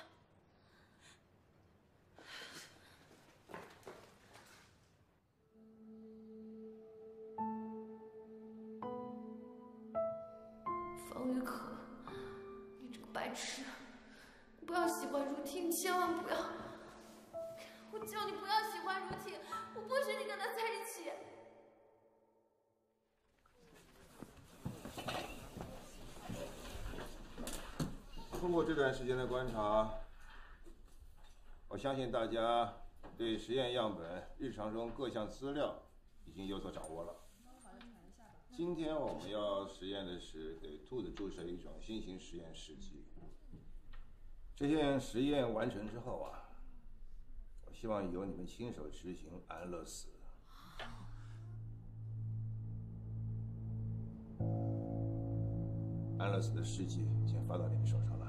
方玉可，你这个白痴，不要喜欢如婷，千万不要！我叫你不要喜欢如婷，我不许你跟他在一起。通过这段时间的观察，我相信大家对实验样本日常中各项资料已经有所掌握了。今天我们要实验的是给兔子注射一种新型实验试剂。这件实验完成之后啊，我希望由你们亲手执行安乐死。安乐死的试剂先发到你们手上了。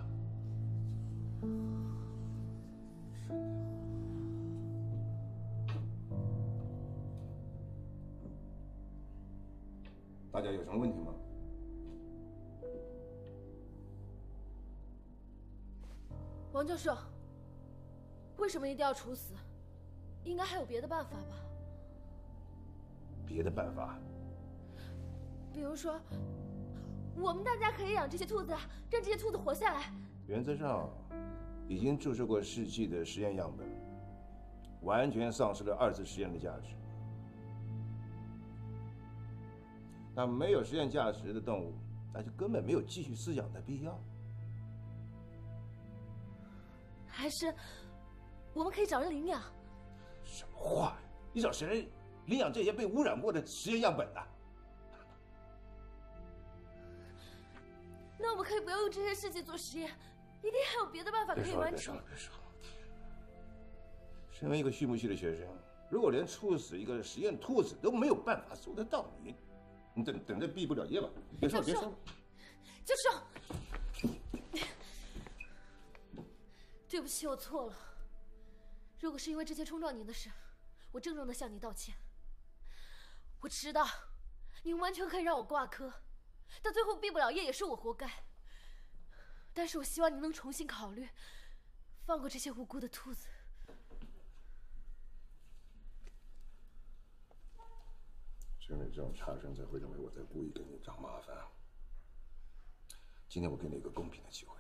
大家有什么问题吗？王教授，为什么一定要处死？应该还有别的办法吧？别的办法？比如说，我们大家可以养这些兔子，让这些兔子活下来。原则上，已经注射过试剂的实验样本，完全丧失了二次实验的价值。那没有实验价值的动物，那就根本没有继续饲养的必要。还是我们可以找人领养。什么话呀？你找谁来领养这些被污染过的实验样本呢？那我们可以不要用这些试剂做实验，一定还有别的办法可以完成。别说了。身为一个畜牧系的学生，如果连处死一个实验兔子都没有办法做得到，你，你等等着毕不了业吧？别说了，别说了。教授，[COUGHS] 对不起，我错了。如果是因为之前冲撞您的事，我郑重的向您道歉。我知道，您完全可以让我挂科，到最后毕不了业也是我活该。但是我希望您能重新考虑，放过这些无辜的兔子。因为这种差生才会认为我在故意给你找麻烦。今天我给你一个公平的机会。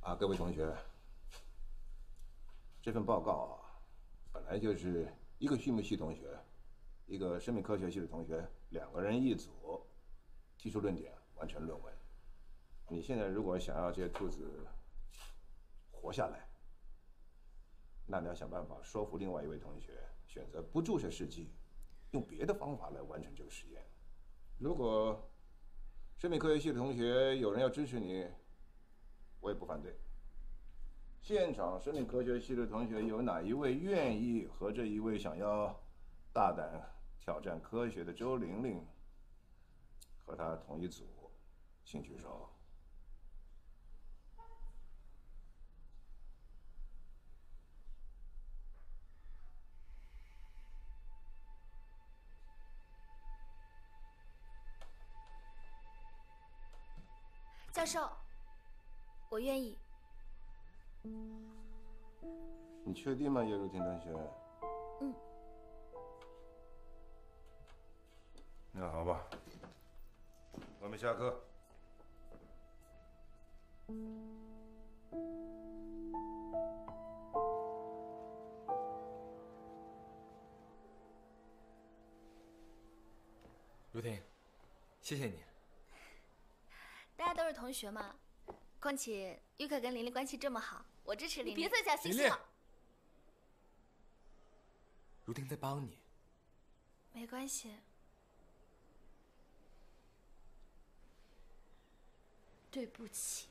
啊，各位同学，这份报告啊，本来就是一个畜牧系同学，一个生命科学系的同学，两个人一组，提出论点，完成论文。你现在如果想要这些兔子活下来，那你要想办法说服另外一位同学。选择不注射试剂，用别的方法来完成这个实验。如果生命科学系的同学有人要支持你，我也不反对。现场生命科学系的同学有哪一位愿意和这一位想要大胆挑战科学的周玲玲和他同一组？请举手。教授，我愿意。你确定吗，叶如婷同学？嗯。那好吧，我们下课。如婷，谢谢你。大家都是同学嘛，况且玉可跟玲玲关系这么好，我支持玲玲。别再假惺惺了。如婷在帮你。没关系。对不起。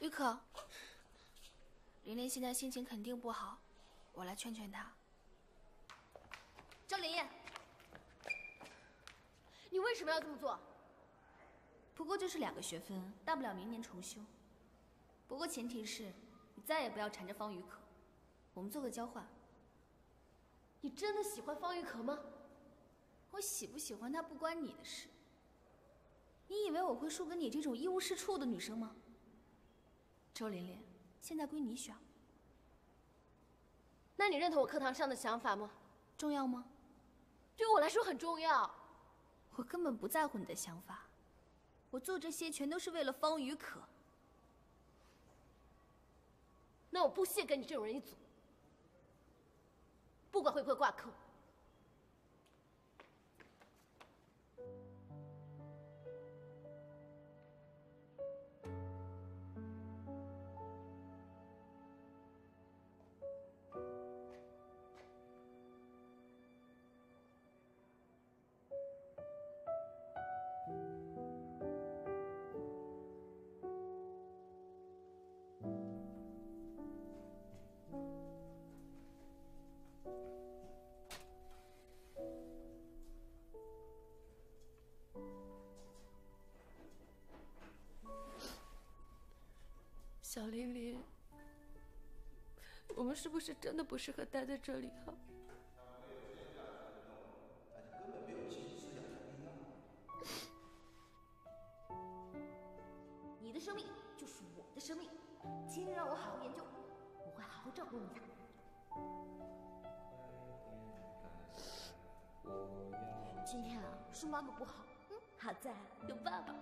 于可，玲玲现在心情肯定不好，我来劝劝她。张琳。你为什么要这么做？不过就是两个学分，大不了明年重修。不过前提是，你再也不要缠着方雨可，我们做个交换。你真的喜欢方雨可吗？我喜不喜欢他不关你的事。你以为我会输给你这种一无是处的女生吗？周琳琳，现在归你选。那你认同我课堂上的想法吗？重要吗？对我来说很重要。我根本不在乎你的想法，我做这些全都是为了方雨可。那我不屑跟你这种人一组，不管会不会挂科。小玲玲，我们是不是真的不适合待在这里啊？[LAUGHS] 你的生命就是我的生命，请你让我好好研究，我会好好照顾你的。今天啊，是妈妈不好，嗯，好在有爸爸。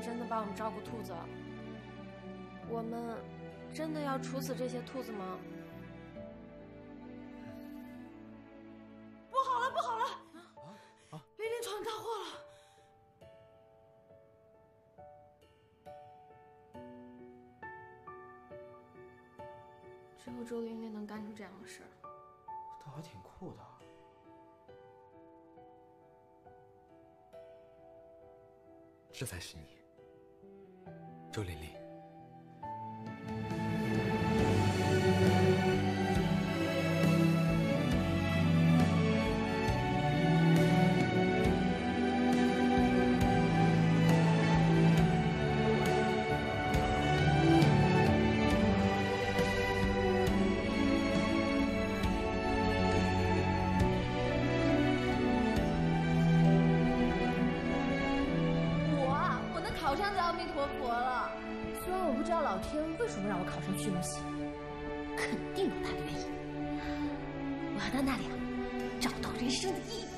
认真的帮我们照顾兔子，我们真的要处死这些兔子吗？不好了，不好了！啊啊琳琳闯大祸了。只有周琳琳能干出这样的事儿。他还挺酷的。这才是你，周琳琳。我啊，我能考上就阿弥陀佛了。天为什么让我考上畜牧系，肯定有他的原因。我要到那里啊，找到人生的意义。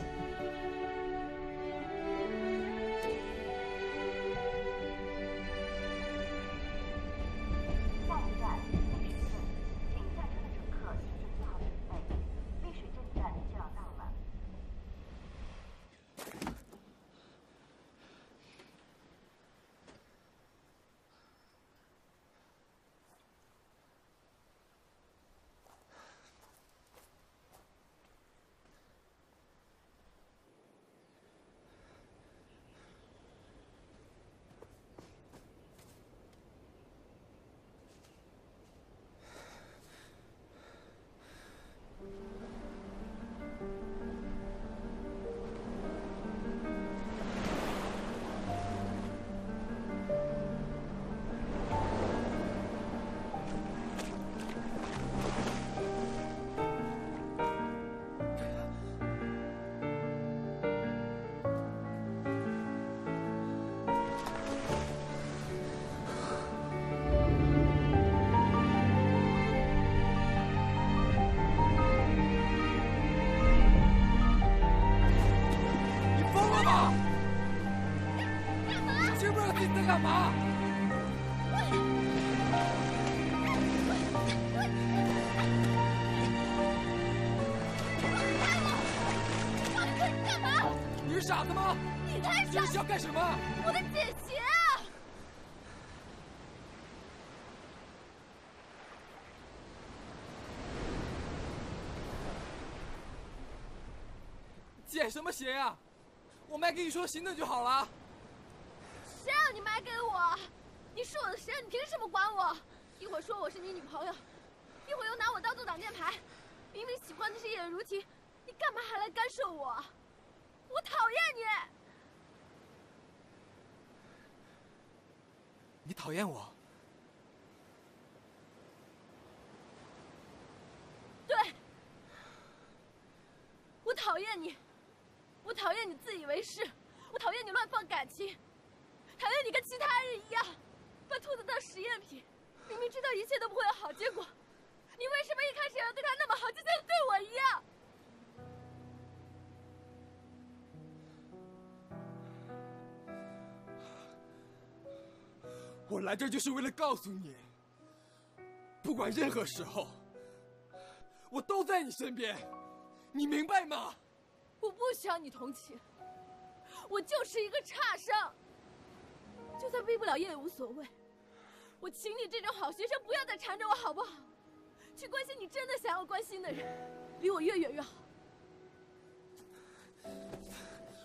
是要干什么？我的姐姐啊！捡什么鞋呀？我卖给你说行的就好了。谁让你买给我？你是我的谁？你凭什么管我？一会儿说我是你女朋友，一会儿又拿我当做挡箭牌。明明喜欢的是叶如婷，你干嘛还来干涉我？我讨厌你！你讨厌我？对，我讨厌你，我讨厌你自以为是，我讨厌你乱放感情，讨厌你跟其他人一样，把兔子当实验品。明明知道一切都不会有好结果，你为什么一开始要对他那么好，就像对我一样？我来这就是为了告诉你，不管任何时候，我都在你身边，你明白吗？我不需要你同情，我就是一个差生，就算毕不了业也无所谓。我请你这种好学生不要再缠着我好不好？去关心你真的想要关心的人，离我越远越好。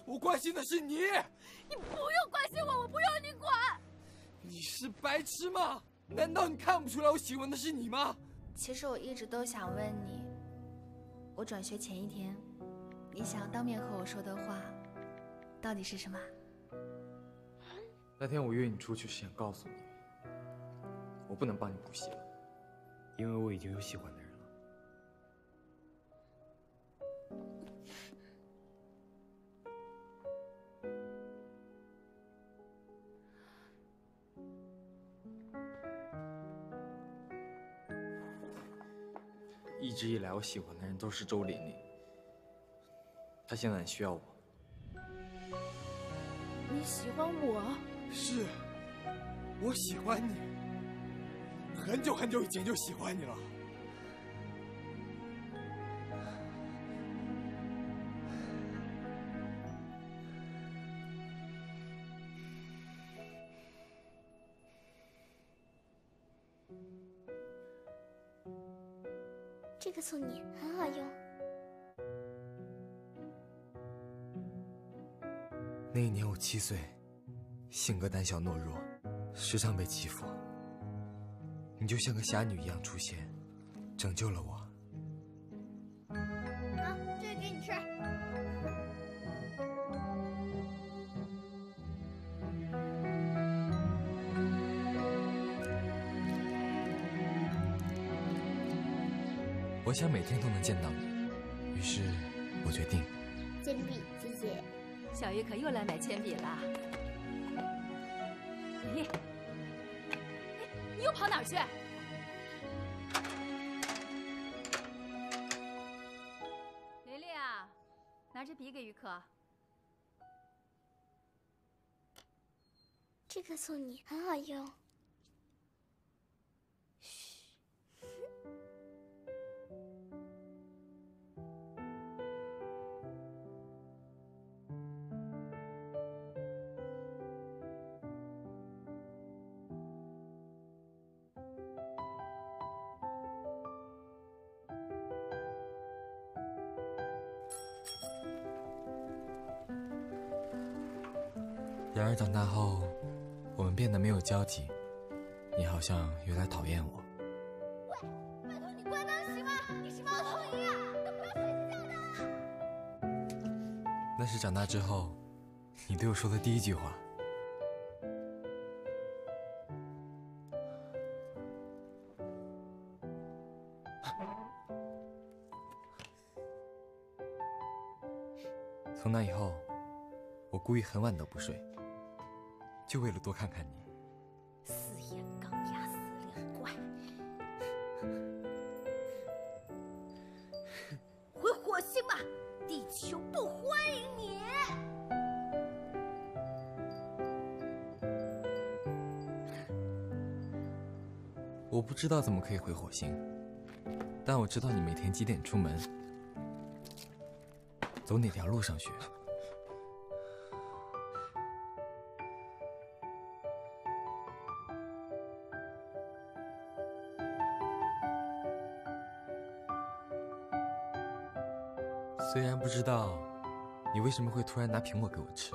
我关心的是你。你不用关心我，我不用你管。你是白痴吗？难道你看不出来我喜欢的是你吗？其实我一直都想问你，我转学前一天，你想当面和我说的话，到底是什么？那天我约你出去是想告诉你，我不能帮你补习了，因为我已经有喜欢的人直以来，我喜欢的人都是周琳琳，她现在很需要我。你你喜欢我？是，我喜欢你，很久很久以前就喜欢你了。这个送你，很好用。那一年我七岁，性格胆小懦弱，时常被欺负。你就像个侠女一样出现，拯救了我。天都能见到你，于是我决定。铅笔，谢谢。小鱼可又来买铅笔了。嘿，你又跑哪儿去？琳琳啊，拿支笔给于可。这个送你，很好用。像有点讨厌我。喂拜托你关灯行吗？你是猫头鹰啊，都不要睡觉的。那是长大之后，你对我说的第一句话。从那以后，我故意很晚都不睡，就为了多看看你。知道怎么可以回火星，但我知道你每天几点出门，走哪条路上学。虽然不知道你为什么会突然拿苹果给我吃，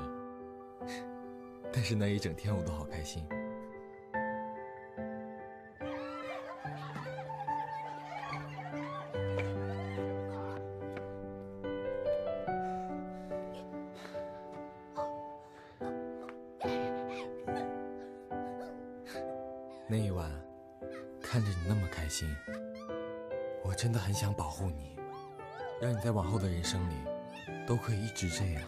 但是那一整天我都好开心。生里都可以一直这样。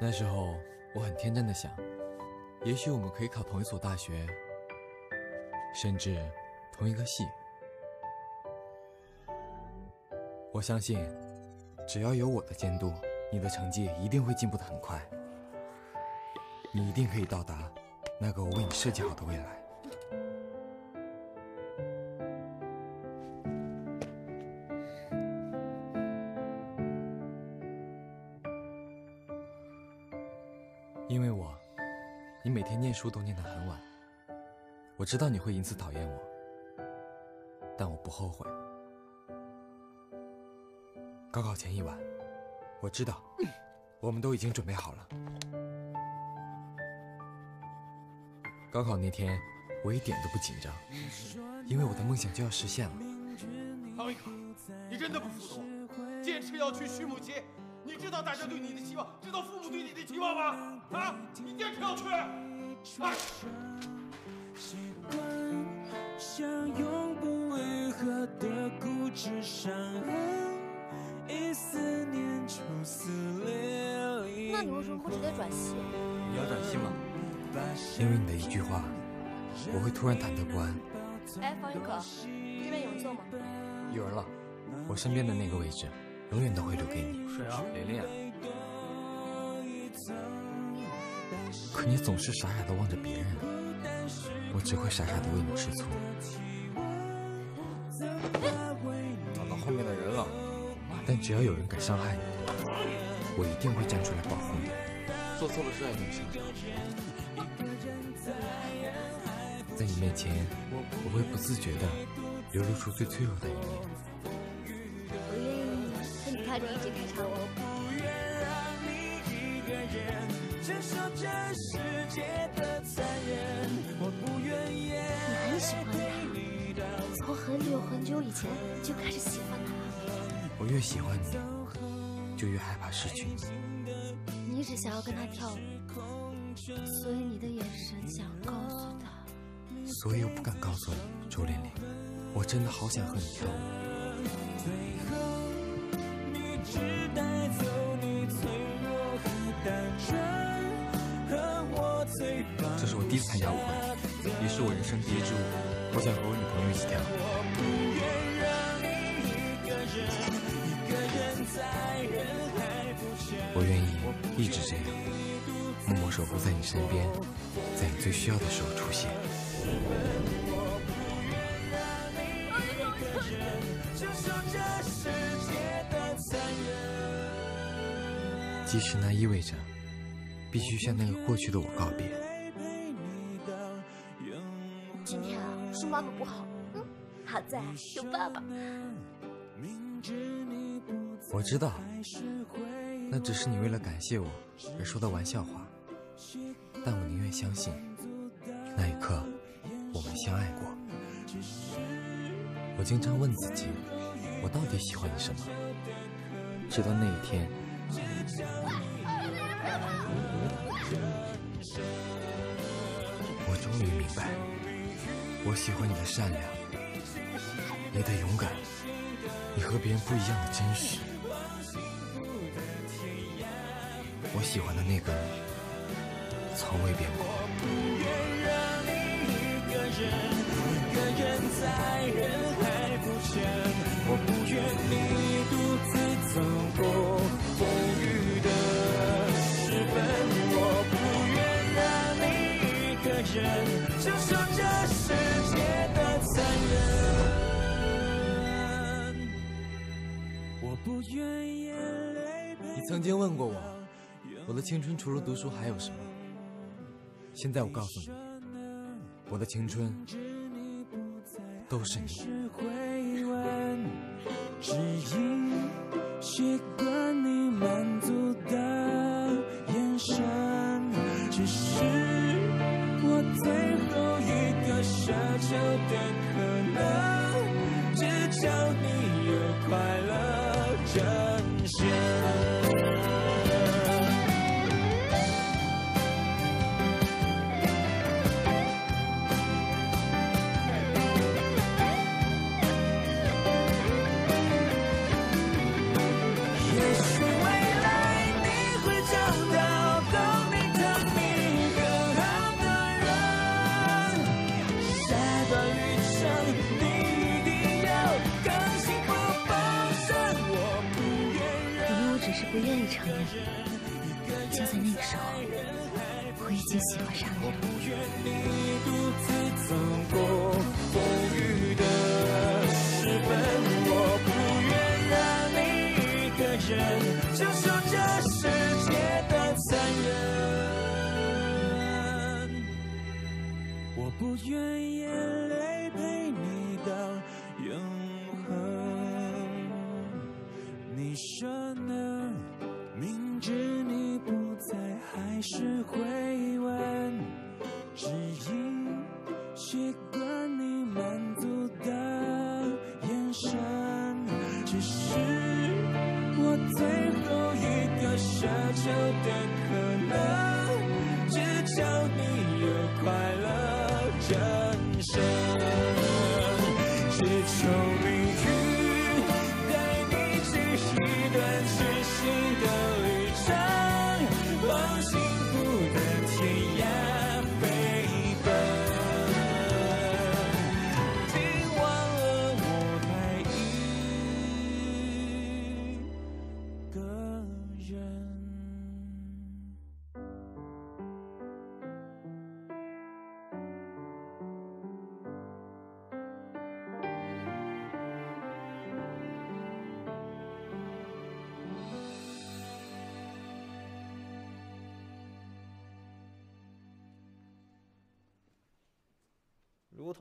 那时候我很天真的想，也许我们可以考同一所大学，甚至同一个系。我相信，只要有我的监督，你的成绩一定会进步的很快。你一定可以到达那个我为你设计好的未来。因为我，你每天念书都念得很晚。我知道你会因此讨厌我，但我不后悔。高考前一晚，我知道，我们都已经准备好了。高考那天，我一点都不紧张，因为我的梦想就要实现了。唐一可，你真的不服输，坚持要去畜牧系？你知道大家对你的期望，知道父母对你的期望吗？啊，你坚持要去？哎，像永不愈合的固执伤痕，一思念就撕裂。那你为什么不直接转系？你要转系吗？因为你的一句话，我会突然忐忑不安。哎，方云可，这边有人坐吗？有人了，我身边的那个位置，永远都会留给你。谁啊？琳琳啊。可你总是傻傻的望着别人，我只会傻傻的为你吃醋。找到后面的人了，但只要有人敢伤害你，我一定会站出来保护你。做错了事还能想在你面前，我会不自觉的流露出最脆弱的一面。我愿意和你跳着一直开场哦。你很喜欢他，从很久很久以前就开始喜欢他了。我越喜欢你，就越害怕失去你。你一直想要跟他跳舞，所以你的眼神想告诉他。所以我不敢告诉你，朱玲玲，我真的好想和你跳舞。这是我第一次参加舞会，也是我人生第一支舞，我想和我女朋友一起跳。我愿意一直这样，默默守护在你身边，在你最需要的时候出现。即使那意味着必须向那个过去的我告别。今天啊，是妈妈不好，嗯，好在有爸爸。我知道，那只是你为了感谢我而说的玩笑话，但我宁愿相信，那一刻我们相爱过。我经常问自己，我到底喜欢你什么？直到那一天，我终于明白，我喜欢你的善良，你的勇敢，你和别人不一样的真实。我喜欢的那个你，从未变过。一个人在人我不愿你独自走过风雨的时分，我不愿让你一个人承受这世界的残忍。我不愿眼泪你曾经问过我，我的青春除了读书还有什么？现在我告诉你，我的青春都是你。只因习惯你满足的眼神，只是我最后一个奢求的可能，只求你有快乐人生。不愿意承认，就在那个时候，我已经喜欢上你了。不愿你独自走过风雨的时分，我不愿让你一个人承受这世界的残忍。我不愿眼泪陪你到永恒。你说还是会问，只因习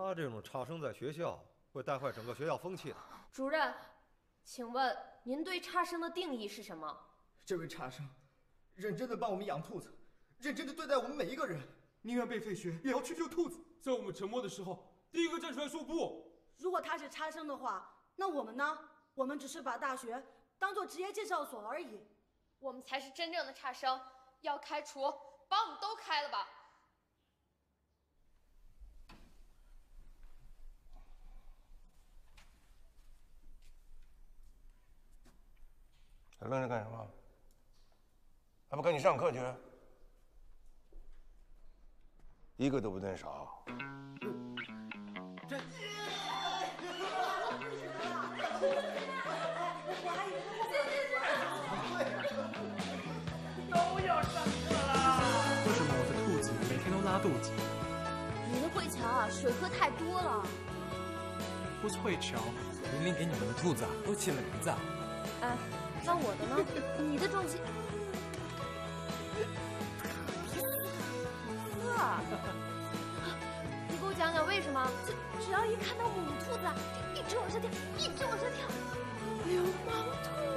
他这种差生在学校，会带坏整个学校风气的。主任，请问您对差生的定义是什么？这位差生，认真的帮我们养兔子，认真的对待我们每一个人，宁愿被废学，也要去救兔子。在我们沉默的时候，第一个站出来说不。如果他是差生的话，那我们呢？我们只是把大学当做职业介绍所而已。我们才是真正的差生，要开除，把我们都开了吧。还愣着干什么？还不赶紧上课去！一个都不能少。这。又要上课了。为什么我的兔子每天都拉肚子？你的慧乔啊，水喝太多了。不是慧乔，玲玲给你们的兔子啊，都起了名字啊。那我的呢？你的重心？哥，你给我讲讲为什么？只只要一看到母兔子，就一直往下跳，一直往下跳。流氓兔。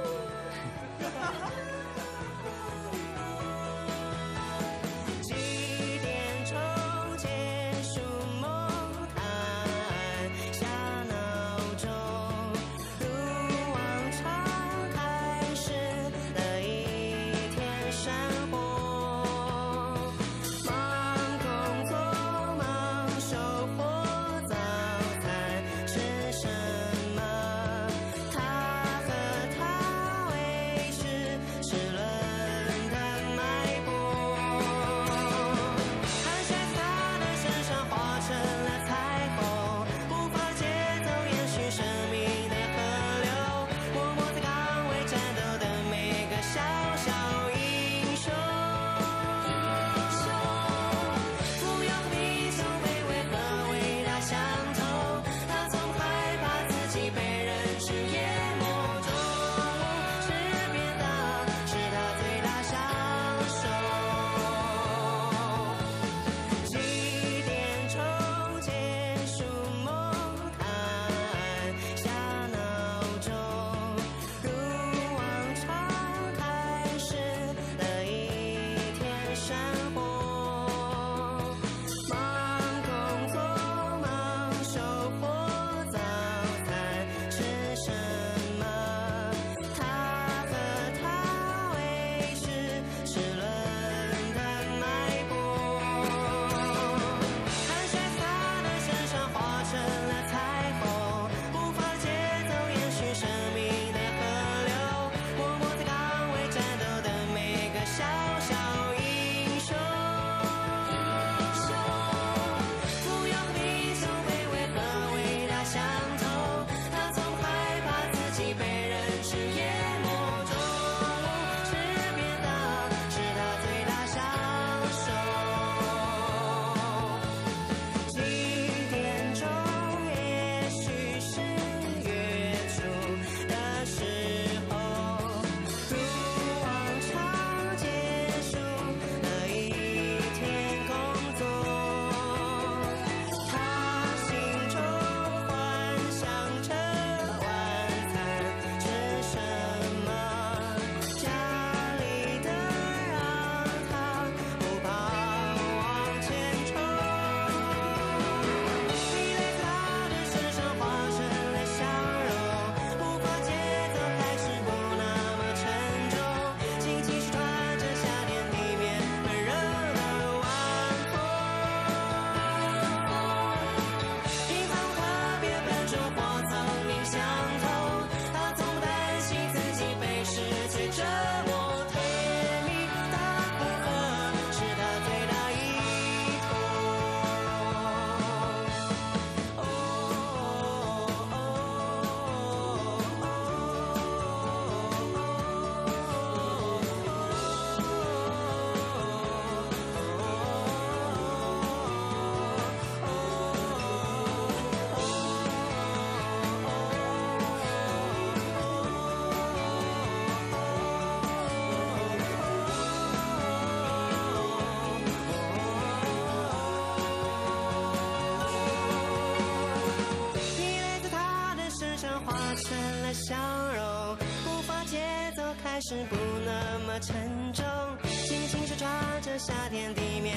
是不那么沉重，轻轻手抓着夏天地面，